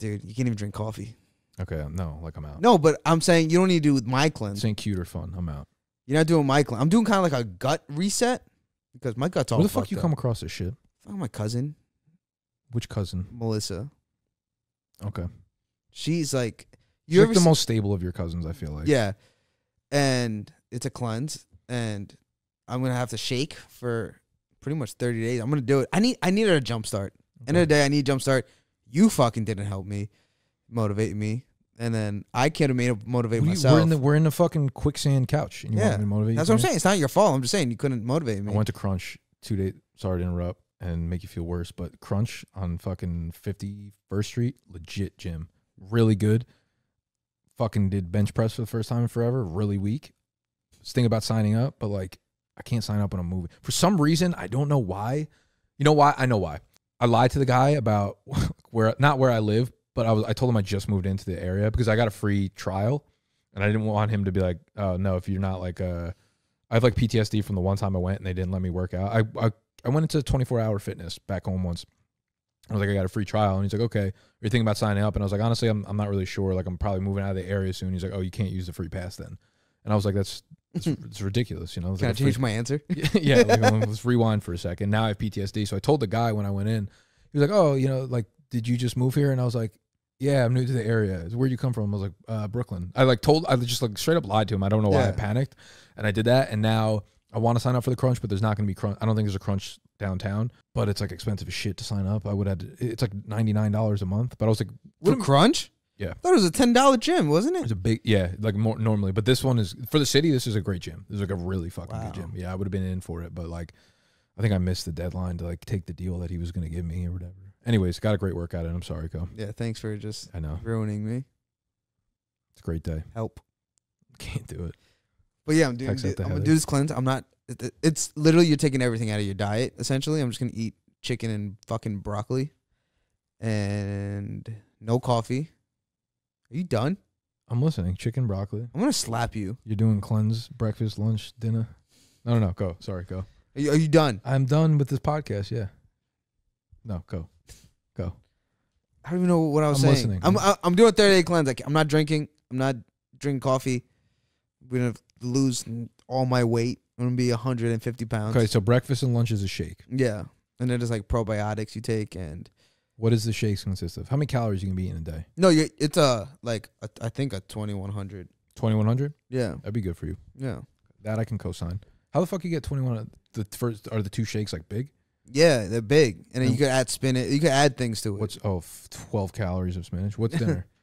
[SPEAKER 2] dude, you can't even drink coffee.
[SPEAKER 1] Okay, um, no, like I'm out.
[SPEAKER 2] No, but I'm saying you don't need to do with my cleanse.
[SPEAKER 1] This ain't cute or fun. I'm out.
[SPEAKER 2] You're not doing my cleanse. I'm doing kind of like a gut reset because my gut's all.
[SPEAKER 1] Where the fuck you
[SPEAKER 2] up.
[SPEAKER 1] come across this shit?
[SPEAKER 2] Fuck my cousin
[SPEAKER 1] Which cousin?
[SPEAKER 2] Melissa.
[SPEAKER 1] Okay.
[SPEAKER 2] She's like
[SPEAKER 1] You're like the most stable of your cousins, I feel like.
[SPEAKER 2] yeah, and it's a cleanse, and I'm gonna have to shake for pretty much 30 days. I'm gonna do it. I need I needed a jump start. End of the day, I need a jump start. You fucking didn't help me, motivate me, and then I can't have made it motivate
[SPEAKER 1] you-
[SPEAKER 2] myself.
[SPEAKER 1] we're in the we're in the fucking quicksand couch, and you
[SPEAKER 2] Yeah,
[SPEAKER 1] want me to motivate you?
[SPEAKER 2] That's what I'm saying. It's not your fault. I'm just saying you couldn't motivate me.
[SPEAKER 1] I went to Crunch two days. Sorry to interrupt and make you feel worse, but Crunch on fucking 51st Street, legit gym, really good. Fucking did bench press for the first time in forever, really weak. Was thinking about signing up, but like I can't sign up on a movie. for some reason. I don't know why. You know why? I know why. I lied to the guy about where not where I live, but I was I told him I just moved into the area because I got a free trial, and I didn't want him to be like, oh no, if you're not like uh I have like PTSD from the one time I went and they didn't let me work out. I I, I went into 24 hour fitness back home once. I was like, I got a free trial, and he's like, okay, you're thinking about signing up, and I was like, honestly, I'm I'm not really sure. Like, I'm probably moving out of the area soon. He's like, oh, you can't use the free pass then, and I was like, that's it's, it's ridiculous, you know. It's
[SPEAKER 2] Can I
[SPEAKER 1] like free-
[SPEAKER 2] change my answer?
[SPEAKER 1] yeah, like, let's rewind for a second. Now I have PTSD. So I told the guy when I went in, he was like, "Oh, you know, like, did you just move here?" And I was like, "Yeah, I'm new to the area. Where'd you come from?" I was like, uh, "Brooklyn." I like told, I just like straight up lied to him. I don't know why I panicked, and I did that. And now I want to sign up for the crunch, but there's not going to be crunch. I don't think there's a crunch downtown, but it's like expensive as shit to sign up. I would have. To, it's like ninety nine dollars a month, but I was like,
[SPEAKER 2] For
[SPEAKER 1] what am-
[SPEAKER 2] Crunch?
[SPEAKER 1] Yeah.
[SPEAKER 2] I thought it was a ten dollar gym, wasn't it?
[SPEAKER 1] it's a big, yeah, like more normally, but this one is for the city. This is a great gym. This is like a really fucking
[SPEAKER 2] Wow.
[SPEAKER 1] good gym. Yeah, I would have been in for it, but like, I think I missed the deadline to like take the deal that he was going to give me or whatever. Anyways, got a great workout in. I'm sorry, Co.
[SPEAKER 2] Yeah, thanks for just
[SPEAKER 1] I know
[SPEAKER 2] ruining me.
[SPEAKER 1] it's a great day.
[SPEAKER 2] Help.
[SPEAKER 1] Can't do it.
[SPEAKER 2] But yeah, I'm doing.
[SPEAKER 1] Text
[SPEAKER 2] it-
[SPEAKER 1] to
[SPEAKER 2] I'm gonna do this cleanse. I'm not. it- it- It's literally you're taking everything out of your diet. Essentially, I'm just gonna eat chicken and fucking broccoli, and no coffee. Are you done?
[SPEAKER 1] I'm listening. Chicken, broccoli.
[SPEAKER 2] I'm gonna slap you.
[SPEAKER 1] You're doing cleanse, breakfast, lunch, dinner. No, no, no. Go. Sorry, go.
[SPEAKER 2] Are you, are you done?
[SPEAKER 1] I'm done with this podcast. Yeah. No, go. Go.
[SPEAKER 2] I don't even know what I was
[SPEAKER 1] I'm
[SPEAKER 2] saying.
[SPEAKER 1] listening.
[SPEAKER 2] I'm I- I'm doing a 30 day cleanse. Like, I'm not drinking. I'm not drinking coffee. We don't have lose all my weight. I'm gonna be 150 pounds.
[SPEAKER 1] Okay, so breakfast and lunch is a shake.
[SPEAKER 2] Yeah, and then there's like probiotics you take, and
[SPEAKER 1] What does the shakes consist of? How many calories you can be in a day?
[SPEAKER 2] no, you it's a like a, I think a 2100.
[SPEAKER 1] Twenty one hundred.
[SPEAKER 2] Yeah,
[SPEAKER 1] That'd be good for you.
[SPEAKER 2] yeah,
[SPEAKER 1] That I can co-sign. How the fuck you get twenty one? The first are the two shakes like big?
[SPEAKER 2] yeah. They're big, and then you could add spinach. You could add things to it.
[SPEAKER 1] What's oh f- 12 calories of spinach? What's dinner?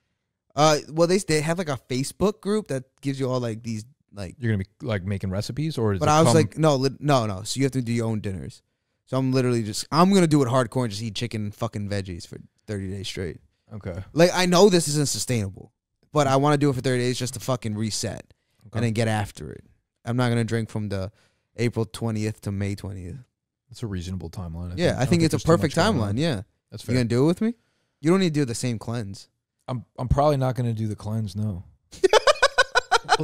[SPEAKER 2] Uh, well, they they have like a Facebook group that gives you all like these like.
[SPEAKER 1] You're gonna be like making recipes, or is
[SPEAKER 2] But I was like, no, no, no. So you have to do your own dinners. So I'm literally just I'm gonna do it hardcore and just eat chicken and fucking veggies for 30 days straight.
[SPEAKER 1] okay,
[SPEAKER 2] Like I know this isn't sustainable, but I want to do it for 30 days just to fucking reset
[SPEAKER 1] Okay.
[SPEAKER 2] and then get after it. I'm not gonna drink from the April 20th to May 20th.
[SPEAKER 1] that's a reasonable timeline.
[SPEAKER 2] yeah, I
[SPEAKER 1] don't
[SPEAKER 2] think it's a
[SPEAKER 1] there's too much
[SPEAKER 2] perfect timeline. Yeah,
[SPEAKER 1] That's
[SPEAKER 2] you
[SPEAKER 1] fair.
[SPEAKER 2] gonna do it with me? You don't need to do the same cleanse.
[SPEAKER 1] I'm I'm probably not gonna do the cleanse. No.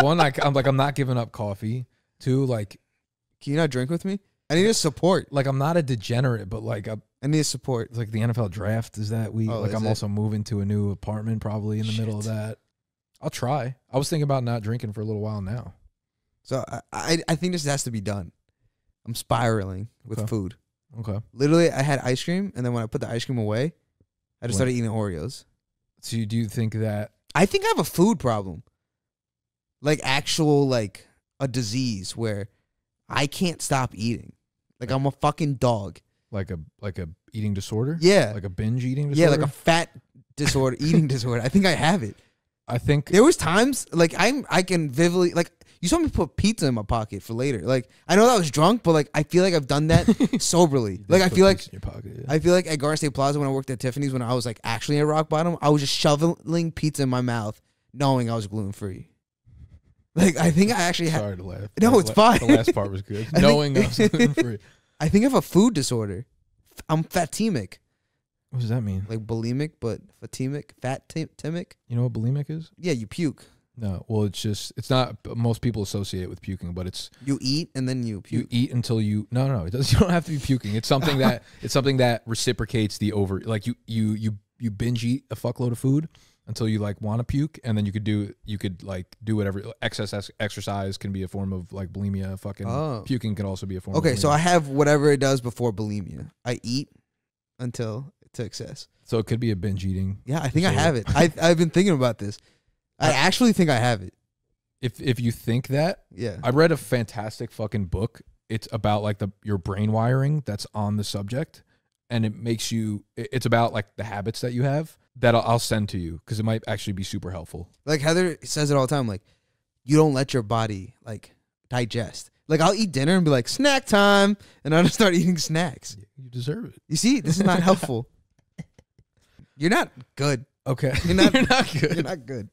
[SPEAKER 1] One, like I'm like I'm not giving up coffee. Two, like
[SPEAKER 2] Can you not drink with me? I need a support.
[SPEAKER 1] like I'm not a degenerate, but like I,
[SPEAKER 2] I need a support.
[SPEAKER 1] it's like the NFL draft is that week.
[SPEAKER 2] Oh,
[SPEAKER 1] like
[SPEAKER 2] is
[SPEAKER 1] I'm
[SPEAKER 2] it?
[SPEAKER 1] also moving to a new apartment probably in the middle of that. I'll try. I was thinking about not drinking for a little while now.
[SPEAKER 2] So I, I I think this has to be done. I'm spiraling with
[SPEAKER 1] Okay.
[SPEAKER 2] food.
[SPEAKER 1] Okay.
[SPEAKER 2] Literally, I had ice cream, and then when I put the ice cream away, I just
[SPEAKER 1] What?
[SPEAKER 2] started eating Oreos.
[SPEAKER 1] So you, do you think that
[SPEAKER 2] I think I have a food problem, like actual like a disease where I can't stop eating. Like I'm a fucking dog.
[SPEAKER 1] like a like a eating disorder?
[SPEAKER 2] Yeah,
[SPEAKER 1] Like a binge eating disorder?
[SPEAKER 2] yeah, like a fat disorder, eating disorder. I think I have it.
[SPEAKER 1] I think
[SPEAKER 2] There was times like I'm I can vividly like you saw me put pizza in my pocket for later. Like I know that I was drunk, but like I feel like I've done that soberly. Like I feel like
[SPEAKER 1] pocket. yeah.
[SPEAKER 2] I feel like at Garden State Plaza when I worked at Tiffany's when I was like actually at rock bottom, I was just shoveling pizza in my mouth, knowing I was gluten free. Like I think I actually have.
[SPEAKER 1] Sorry to laugh.
[SPEAKER 2] No, it's fine.
[SPEAKER 1] The last part was good.
[SPEAKER 2] I think-
[SPEAKER 1] Knowing gluten free.
[SPEAKER 2] I think I have a food disorder. I'm fatemic,
[SPEAKER 1] What does that mean?
[SPEAKER 2] like bulimic, but fatemic, fat timic.
[SPEAKER 1] You know what bulimic is?
[SPEAKER 2] Yeah, you puke.
[SPEAKER 1] No. Well, it's just it's not. Most people associate it with puking, but it's
[SPEAKER 2] You eat and then you puke.
[SPEAKER 1] you eat until you. No, no, it does. You don't have to be puking. It's something that it's something that reciprocates the over. Like you you you you binge eat a fuckload of food until you like want to puke, and then you could do you could like do whatever. Excess ex- exercise can be a form of like bulimia. Fucking
[SPEAKER 2] Oh.
[SPEAKER 1] puking can also be a form.
[SPEAKER 2] Okay,
[SPEAKER 1] of
[SPEAKER 2] so
[SPEAKER 1] bulimia.
[SPEAKER 2] I have whatever it does before bulimia. I eat until to excess.
[SPEAKER 1] so it could be a binge eating.
[SPEAKER 2] Yeah, I think I have it. I I've been thinking about this. I actually think I have it.
[SPEAKER 1] If if you think that
[SPEAKER 2] Yeah.
[SPEAKER 1] I read a fantastic fucking book. It's about like the your brain wiring that's on the subject, and it makes you. It's about like the habits that you have that I'll, I'll send to you because it might actually be super helpful.
[SPEAKER 2] Like Heather says it all the time. Like, you don't let your body like digest. Like I'll eat dinner and be like snack time, and I'll just start eating snacks.
[SPEAKER 1] You deserve it.
[SPEAKER 2] You see, this is not helpful. You're not good.
[SPEAKER 1] Okay,
[SPEAKER 2] You're not-
[SPEAKER 1] You're not good.
[SPEAKER 2] You're not good.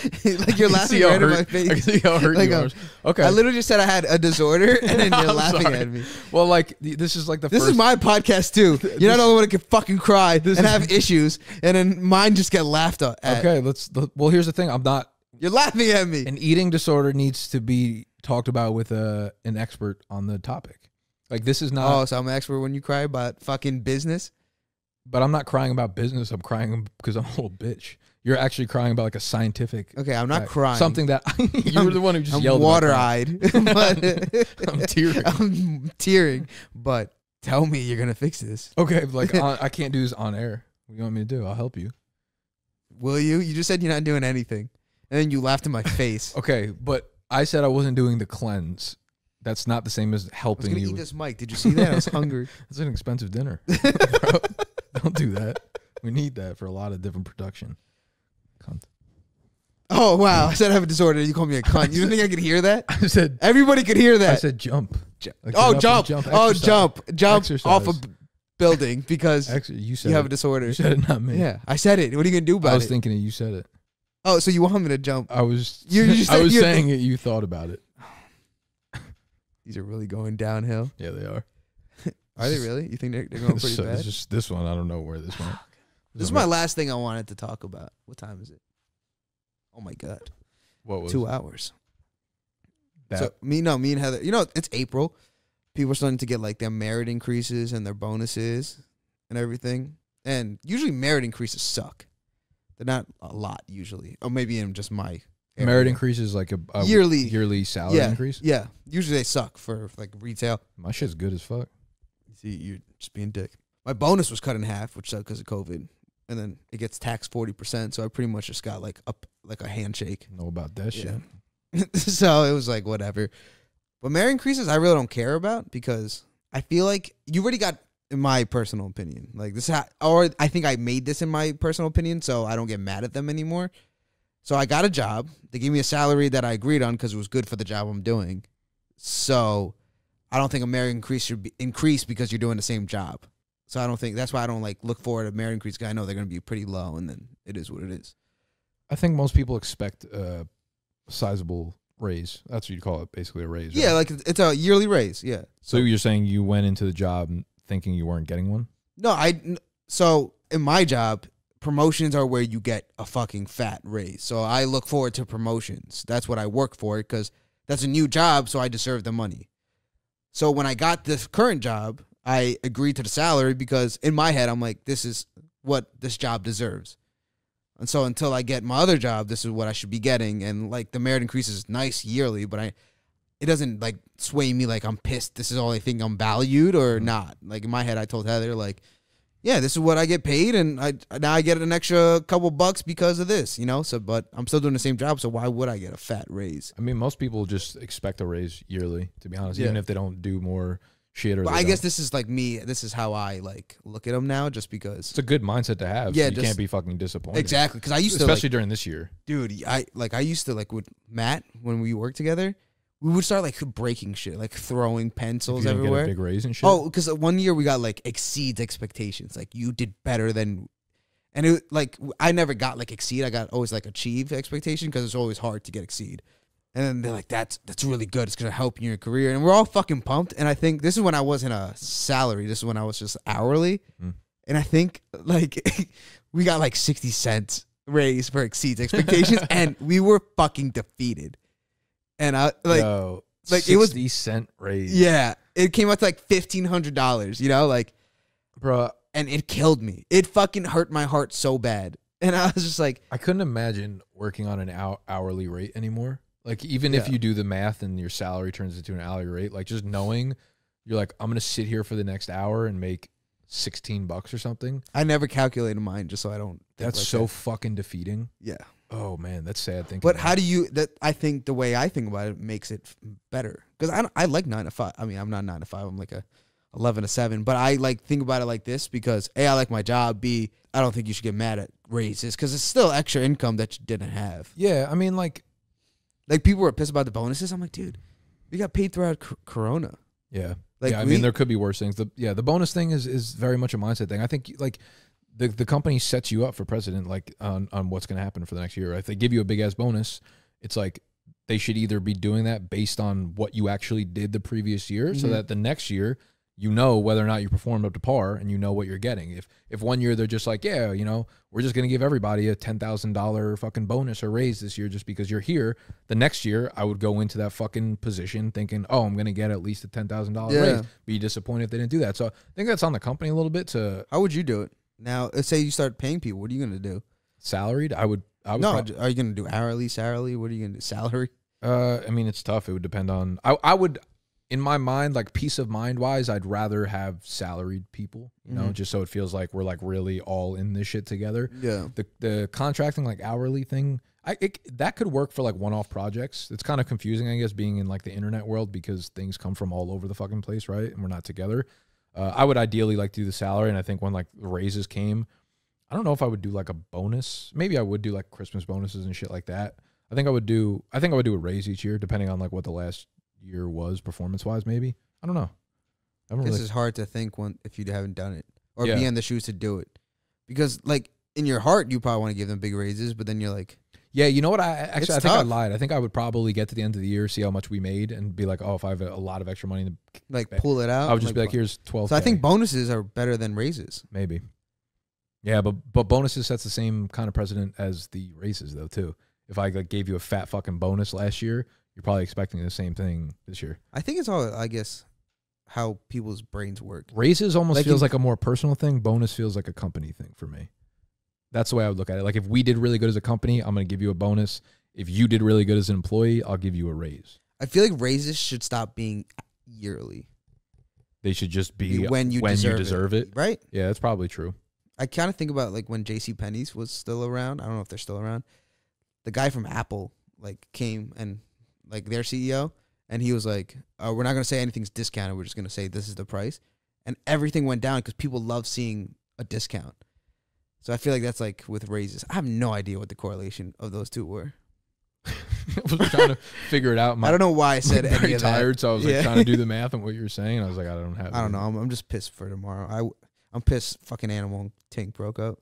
[SPEAKER 2] like you're laughing right in my
[SPEAKER 1] hurt- I
[SPEAKER 2] face.
[SPEAKER 1] can see how hurt
[SPEAKER 2] Like,
[SPEAKER 1] you
[SPEAKER 2] um,
[SPEAKER 1] are. Okay.
[SPEAKER 2] I literally just said I had a disorder, and then you're laughing
[SPEAKER 1] sorry.
[SPEAKER 2] at me.
[SPEAKER 1] well, like this is like the
[SPEAKER 2] This
[SPEAKER 1] first.
[SPEAKER 2] is my podcast too. You're not the only one that can fucking cry and have issues, and then mine just get laughed at.
[SPEAKER 1] okay. Let's. Well, here's the thing. I'm not.
[SPEAKER 2] You're laughing at me.
[SPEAKER 1] An eating disorder needs to be talked about with a an expert on the topic. Like this is not.
[SPEAKER 2] oh, so I'm an expert when you cry about fucking business.
[SPEAKER 1] But I'm not crying about business. I'm crying because I'm a little bitch. You're actually crying about like a scientific.
[SPEAKER 2] Okay, I'm not
[SPEAKER 1] fact.
[SPEAKER 2] crying.
[SPEAKER 1] Something that you were the one who just
[SPEAKER 2] I'm
[SPEAKER 1] yelled.
[SPEAKER 2] Water eyed, but
[SPEAKER 1] I'm tearing.
[SPEAKER 2] I'm tearing. But tell me you're gonna fix this.
[SPEAKER 1] Okay, like on, I can't do this on air. What do you want me to do? I'll help you.
[SPEAKER 2] Will you? You just said you're not doing anything, and then you laughed in my face.
[SPEAKER 1] Okay, but I said I wasn't doing the cleanse. That's not the same as
[SPEAKER 2] I was
[SPEAKER 1] helping
[SPEAKER 2] gonna
[SPEAKER 1] you.
[SPEAKER 2] eat this mic. Did you see that? I was hungry.
[SPEAKER 1] It's an expensive dinner. Don't do that. We need that for a lot of different production. Cunt.
[SPEAKER 2] Oh wow! I said I have a disorder. You call me a cunt. You don't think I could hear that?
[SPEAKER 1] I said.
[SPEAKER 2] Everybody could hear that.
[SPEAKER 1] I said jump. Like,
[SPEAKER 2] oh,
[SPEAKER 1] up
[SPEAKER 2] jump! oh, jump! Jump
[SPEAKER 1] Exercise.
[SPEAKER 2] off a building because
[SPEAKER 1] Actually, you said
[SPEAKER 2] you have a disorder.
[SPEAKER 1] You said it, not me.
[SPEAKER 2] Yeah, I said it. What are you gonna do about it?
[SPEAKER 1] I was
[SPEAKER 2] it?
[SPEAKER 1] thinking it. You said it.
[SPEAKER 2] oh, so you want me to jump?
[SPEAKER 1] I was.
[SPEAKER 2] You- you
[SPEAKER 1] I was saying it. You thought about it.
[SPEAKER 2] These are really going downhill.
[SPEAKER 1] Yeah, they are.
[SPEAKER 2] Are they really? You think they're, they're going pretty
[SPEAKER 1] so,
[SPEAKER 2] bad?
[SPEAKER 1] Just this one. I don't know where this went.
[SPEAKER 2] This is my last thing I wanted to talk about. What time is it? Oh my god,
[SPEAKER 1] What was
[SPEAKER 2] two hours.
[SPEAKER 1] that?
[SPEAKER 2] So me, no, me and Heather. You know, it's April. People are starting to get like their merit increases and their bonuses and everything. And usually, merit increases suck. They're not a lot usually, or maybe in just my
[SPEAKER 1] Merit
[SPEAKER 2] area.
[SPEAKER 1] increase is like a, a
[SPEAKER 2] Yearly.
[SPEAKER 1] yearly salary
[SPEAKER 2] yeah,
[SPEAKER 1] increase.
[SPEAKER 2] Yeah, usually they suck for like retail.
[SPEAKER 1] My shit's good as fuck.
[SPEAKER 2] See, you're just being dick. My bonus was cut in half, which sucked because of COVID, and then it gets taxed forty percent. So I pretty much just got like up like a handshake.
[SPEAKER 1] Know about that shit.
[SPEAKER 2] So it was like whatever. But merit increases, I really don't care about because I feel like you already got, in my personal opinion, like this, ha- or I think I made this in my personal opinion, so I don't get mad at them anymore. So I got a job. They gave me a salary that I agreed on because it was good for the job I'm doing. So I don't think a merit increase should be increase because you're doing the same job. So I don't think that's why I don't like look forward to merit increase because I know they're going to be pretty low, and then it is what it is.
[SPEAKER 1] I think most people expect a sizable raise. That's what you call it, basically a raise.
[SPEAKER 2] Yeah,
[SPEAKER 1] right?
[SPEAKER 2] like it's a yearly raise. Yeah.
[SPEAKER 1] so you're saying you went into the job thinking you weren't getting one?
[SPEAKER 2] No, I. so in my job, promotions are where you get a fucking fat raise. So I look forward to promotions. That's what I work for because that's a new job, so I deserve the money. So when I got this current job, I agreed to the salary because in my head I'm like, this is what this job deserves. And so until I get my other job, this is what I should be getting. And like the merit increase is nice yearly, but I it doesn't like sway me like I'm pissed. This is all I think I'm valued or mm-hmm. not. Like in my head, I told Heather like, yeah, this is what I get paid, and I now I get an extra couple bucks because of this, you know. So, but I'm still doing the same job, so why would I get a fat raise?
[SPEAKER 1] I mean, most people just expect a raise yearly, to be honest,
[SPEAKER 2] Yeah.
[SPEAKER 1] even if they don't do more shit or
[SPEAKER 2] But I guess
[SPEAKER 1] don't.
[SPEAKER 2] this is like me. This is how I like look at them now, just because.
[SPEAKER 1] it's a good mindset to have.
[SPEAKER 2] Yeah,
[SPEAKER 1] so you
[SPEAKER 2] just-
[SPEAKER 1] can't be fucking disappointed.
[SPEAKER 2] Exactly, because I used to
[SPEAKER 1] Especially
[SPEAKER 2] like,
[SPEAKER 1] during this year.
[SPEAKER 2] dude. I like I used to like with Matt when we worked together. We would start like breaking shit, like throwing pencils everywhere.
[SPEAKER 1] big raise and shit.
[SPEAKER 2] Oh, because one year we got like exceeds expectations. Like you did better than, and it like I never got like exceed. I got always like achieve expectation because it's always hard to get exceed. And then they're like, "That's that's really good. It's gonna help you in your career." And we're all fucking pumped. And I think this is when I wasn't a salary. This is when I was just hourly.
[SPEAKER 1] Mm.
[SPEAKER 2] And I think like we got like sixty cents raise for exceeds expectations, and we were fucking defeated. And I like
[SPEAKER 1] Yo,
[SPEAKER 2] like, it was-
[SPEAKER 1] 60 cent raise.
[SPEAKER 2] yeah, it came out to like fifteen hundred dollars. You know, like
[SPEAKER 1] Bro,
[SPEAKER 2] and it killed me. It fucking hurt my heart so bad. And I was just like,
[SPEAKER 1] I couldn't imagine working on an hou- hourly rate anymore. Like even if you do the math and your salary turns into an hourly rate, like just knowing you're like, I'm gonna sit here for the next hour and make sixteen bucks or something.
[SPEAKER 2] I never calculated mine just so I don't. Think
[SPEAKER 1] That's
[SPEAKER 2] like
[SPEAKER 1] so
[SPEAKER 2] that.
[SPEAKER 1] fucking defeating.
[SPEAKER 2] yeah.
[SPEAKER 1] Oh man, that's sad thinking.
[SPEAKER 2] But how
[SPEAKER 1] it.
[SPEAKER 2] do you? That I think the way I think about it makes it better because I don't- I like nine to five. I mean, I'm not nine to five. I'm like a eleven to seven. But I like think about it like this because a I like my job. B I don't think you should get mad at raises because it's still extra income that you didn't have.
[SPEAKER 1] Yeah, I mean, like,
[SPEAKER 2] Like people were pissed about the bonuses. I'm like, dude, we got paid throughout Corona.
[SPEAKER 1] yeah,
[SPEAKER 2] Like
[SPEAKER 1] yeah. I
[SPEAKER 2] we-
[SPEAKER 1] mean, there could be worse things. The yeah, the bonus thing is is very much a mindset thing. I think like the the company sets you up for president, like on on what's going to happen for the next year. If they give you a big ass bonus, it's like they should either be doing that based on what you actually did the previous year, so
[SPEAKER 2] Mhm.
[SPEAKER 1] that the next year you know whether or not you performed up to par and you know what you're getting. If if one year they're just like, yeah, you know, we're just going to give everybody a ten thousand dollar fucking bonus or raise this year just because you're here. The next year, I would go into that fucking position thinking, oh, I'm going to get at least a ten thousand dollar
[SPEAKER 2] Yeah.
[SPEAKER 1] raise. Be disappointed if they didn't do that. So I think that's on the company a little bit to
[SPEAKER 2] How would you do it now? Let's say you start paying people. What are you gonna do?
[SPEAKER 1] salaried. I would. I would.
[SPEAKER 2] No,
[SPEAKER 1] prob-
[SPEAKER 2] are you gonna do hourly, salary? What are you gonna do? Salary?
[SPEAKER 1] Uh, I mean, it's tough. It would depend on. I I would, in my mind, like peace of mind wise, I'd rather have salaried people. You know,
[SPEAKER 2] Mhm.
[SPEAKER 1] just so it feels like we're like really all in this shit together.
[SPEAKER 2] Yeah.
[SPEAKER 1] The the contracting like hourly thing, I it, that could work for like one off projects. It's kind of confusing, I guess, being in like the internet world because things come from all over the fucking place, right? And we're not together. Uh, I would ideally like do the salary, and I think when like raises came, I don't know if I would do like a bonus. Maybe I would do like Christmas bonuses and shit like that. I think I would do. I think I would do a raise each year, depending on like what the last year was performance wise. Maybe I don't know. I don't
[SPEAKER 2] This
[SPEAKER 1] really.
[SPEAKER 2] is hard to think when if you haven't done it or
[SPEAKER 1] Yeah.
[SPEAKER 2] be in the shoes to do it, because like in your heart you probably want to give them big raises, but then you're like,
[SPEAKER 1] Yeah, you know what? I actually I think I lied. I think I would probably get to the end of the year, see how much we made, and be like, oh, if I have a, a lot of extra money, the,
[SPEAKER 2] like pull it out.
[SPEAKER 1] I would just be like, here's twelve.
[SPEAKER 2] So I think bonuses are better than raises.
[SPEAKER 1] maybe. Yeah, but but bonuses sets the same kind of precedent as the raises though too. If I like, gave you a fat fucking bonus last year, you're probably expecting the same thing this year.
[SPEAKER 2] I think it's all I guess how people's brains work.
[SPEAKER 1] Raises almost
[SPEAKER 2] Like
[SPEAKER 1] feels
[SPEAKER 2] in-
[SPEAKER 1] like a more personal thing. Bonus feels like a company thing for me. That's the way I would look at it. Like if we did really good as a company, I'm going to give you a bonus. if you did really good as an employee, I'll give you a raise.
[SPEAKER 2] I feel like raises should stop being yearly.
[SPEAKER 1] They should just be
[SPEAKER 2] when you
[SPEAKER 1] when
[SPEAKER 2] deserve,
[SPEAKER 1] you deserve it.
[SPEAKER 2] right?
[SPEAKER 1] Yeah, that's probably true.
[SPEAKER 2] I kind of think about like when J.C. Penney's was still around. I don't know if they're still around. The guy from Apple like came and like their CEO, and he was like, uh, "We're not gonna say anything's discounted. We're just gonna say this is the price." And everything went down because people love seeing a discount. So I feel like that's like with raises. I have no idea what the correlation of those two were.
[SPEAKER 1] I was trying to figure it out. My,
[SPEAKER 2] I don't know why I said
[SPEAKER 1] I'm
[SPEAKER 2] any
[SPEAKER 1] very
[SPEAKER 2] of that.
[SPEAKER 1] tired, so I was like trying to do the math on what you were saying. I was like, I don't have.
[SPEAKER 2] I don't know. I'm, I'm just pissed for tomorrow. I I'm pissed. Fucking animal tank broke up.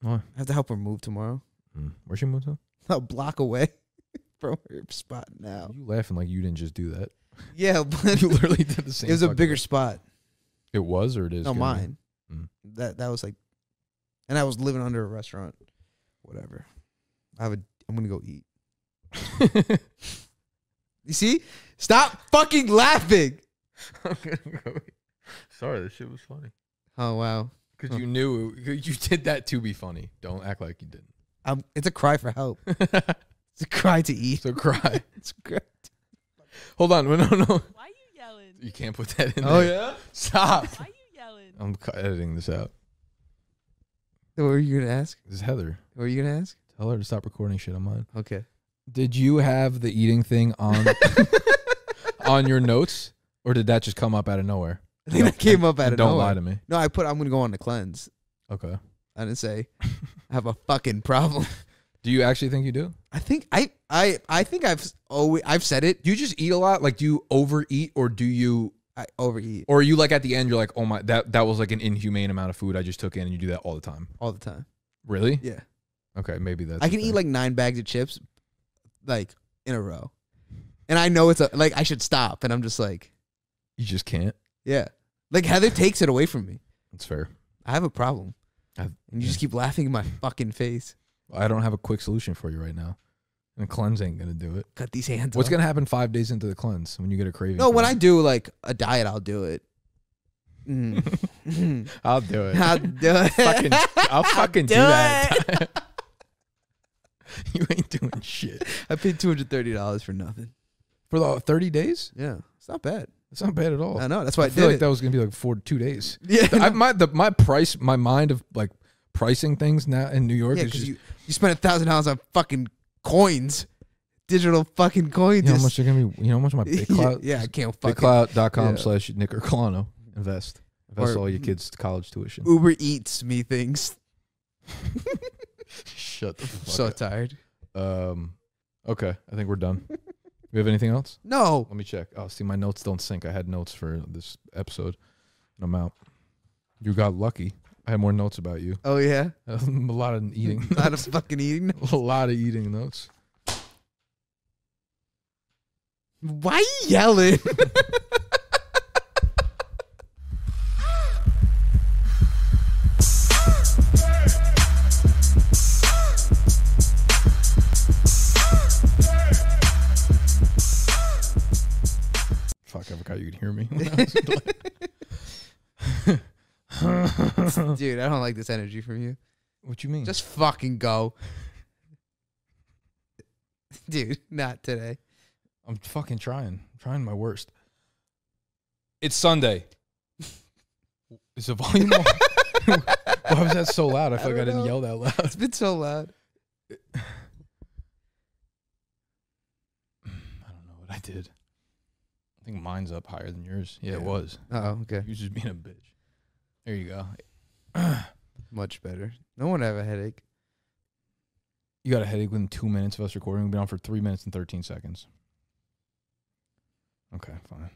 [SPEAKER 1] Why?
[SPEAKER 2] I have to help her move tomorrow.
[SPEAKER 1] Mm. She move to?
[SPEAKER 2] A block away from her spot now.
[SPEAKER 1] You laughing like you didn't just do that?
[SPEAKER 2] Yeah, but
[SPEAKER 1] you literally did the same.
[SPEAKER 2] it was a bigger spot.
[SPEAKER 1] It was, or it is.
[SPEAKER 2] No, mine.
[SPEAKER 1] Mm.
[SPEAKER 2] That that was like, and I was living under a restaurant. Whatever. I have a. I'm gonna go eat. You see? Stop fucking laughing.
[SPEAKER 1] I'm gonna go. Sorry, this shit was funny.
[SPEAKER 2] Oh wow.
[SPEAKER 1] Because
[SPEAKER 2] Huh.
[SPEAKER 1] you knew it, you did that to be funny. Don't act like you didn't.
[SPEAKER 2] I'm, it's a cry for help. It's a cry to eat.
[SPEAKER 1] so cry.
[SPEAKER 2] It's great.
[SPEAKER 1] Hold on. No, no, no.
[SPEAKER 4] Why are you yelling?
[SPEAKER 1] You can't put that in
[SPEAKER 2] Oh
[SPEAKER 1] there.
[SPEAKER 2] yeah.
[SPEAKER 1] Stop.
[SPEAKER 4] Why you yelling?
[SPEAKER 1] I'm cu- editing this out.
[SPEAKER 2] What were you gonna ask?
[SPEAKER 1] This is Heather.
[SPEAKER 2] What were you gonna ask?
[SPEAKER 1] Tell her to stop recording shit on mine.
[SPEAKER 2] Okay.
[SPEAKER 1] Did you have the eating thing on on your notes, or did that just come up out of nowhere?
[SPEAKER 2] I think that came up out
[SPEAKER 1] And
[SPEAKER 2] of
[SPEAKER 1] don't
[SPEAKER 2] nowhere.
[SPEAKER 1] lie to me.
[SPEAKER 2] No, I put I'm gonna go on the cleanse.
[SPEAKER 1] Okay.
[SPEAKER 2] I didn't say I have a fucking problem.
[SPEAKER 1] Do you actually think you do?
[SPEAKER 2] I think I I I think I've always I've said it.
[SPEAKER 1] Do you just eat a lot? Like, do you overeat, or do you,
[SPEAKER 2] I overeat
[SPEAKER 1] or are you like at the end? You're like, oh my, that that was like an inhumane amount of food I just took in, and you do that all the time.
[SPEAKER 2] all the time.
[SPEAKER 1] Really?
[SPEAKER 2] Yeah.
[SPEAKER 1] Okay, maybe that's.
[SPEAKER 2] I
[SPEAKER 1] the
[SPEAKER 2] can eat
[SPEAKER 1] thing.
[SPEAKER 2] like nine bags of chips, like in a row, and I know it's a like I should stop, and I'm just like,
[SPEAKER 1] You just can't.
[SPEAKER 2] yeah, like Heather takes it away from me.
[SPEAKER 1] That's fair.
[SPEAKER 2] I have a problem,
[SPEAKER 1] I've-
[SPEAKER 2] and you just keep laughing in my fucking face.
[SPEAKER 1] I don't have a quick solution for you right now. And cleanse ain't gonna do it.
[SPEAKER 2] Cut these hands.
[SPEAKER 1] What's
[SPEAKER 2] off.
[SPEAKER 1] gonna happen five days into the cleanse when you get a craving?
[SPEAKER 2] No, when
[SPEAKER 1] it?
[SPEAKER 2] I do like a diet, I'll do it. Mm.
[SPEAKER 1] I'll do it.
[SPEAKER 2] I'll do it.
[SPEAKER 1] fucking, I'll fucking do,
[SPEAKER 2] do
[SPEAKER 1] that. you ain't doing shit
[SPEAKER 2] I paid two hundred thirty dollars for nothing.
[SPEAKER 1] for the thirty days.
[SPEAKER 2] Yeah, it's not bad.
[SPEAKER 1] It's not bad at all.
[SPEAKER 2] I know. That's why I,
[SPEAKER 1] I feel like
[SPEAKER 2] it.
[SPEAKER 1] that was gonna be like four two days.
[SPEAKER 2] yeah,
[SPEAKER 1] I, my the my price, my mind of like pricing things now in New York
[SPEAKER 2] yeah, because you you spent a thousand dollars on fucking coins, digital fucking coins.
[SPEAKER 1] you know how much they're gonna be? You know how much my big
[SPEAKER 2] yeah,
[SPEAKER 1] cloud?
[SPEAKER 2] yeah, I can't fucking
[SPEAKER 1] BitClout.com
[SPEAKER 2] yeah.
[SPEAKER 1] slash Nick Ercolano. Invest. Invest
[SPEAKER 2] Or-
[SPEAKER 1] all your kids' college tuition.
[SPEAKER 2] Uber Eats me things.
[SPEAKER 1] Shut the fuck
[SPEAKER 2] so
[SPEAKER 1] up.
[SPEAKER 2] tired.
[SPEAKER 1] Um, okay, I think we're done. we have anything else?
[SPEAKER 2] No,
[SPEAKER 1] Let me check. Oh, see, my notes don't sync. I had notes for this episode. And I'm out. You got lucky. I had more notes about you.
[SPEAKER 2] oh yeah,
[SPEAKER 1] a lot of eating.
[SPEAKER 2] a lot of fucking eating.
[SPEAKER 1] a lot of eating notes.
[SPEAKER 2] Why you yelling?
[SPEAKER 1] Fuck, I forgot you could hear me.
[SPEAKER 2] Dude, I don't like this energy from you.
[SPEAKER 1] what you mean?
[SPEAKER 2] Just fucking go. Dude, not today.
[SPEAKER 1] I'm fucking trying. I'm trying my worst. It's Sunday. Is the volume on? Why was that so loud? I feel like I didn't
[SPEAKER 2] know.
[SPEAKER 1] yell that loud.
[SPEAKER 2] It's been so loud.
[SPEAKER 1] I don't know what I did. I think mine's up higher than yours. Yeah, it was.
[SPEAKER 2] Oh, okay.
[SPEAKER 1] You just being a bitch. There you go.
[SPEAKER 2] Much better. No one have a headache.
[SPEAKER 1] You got a headache within two minutes of us recording. We've been on for three minutes and 13 seconds. Okay, fine.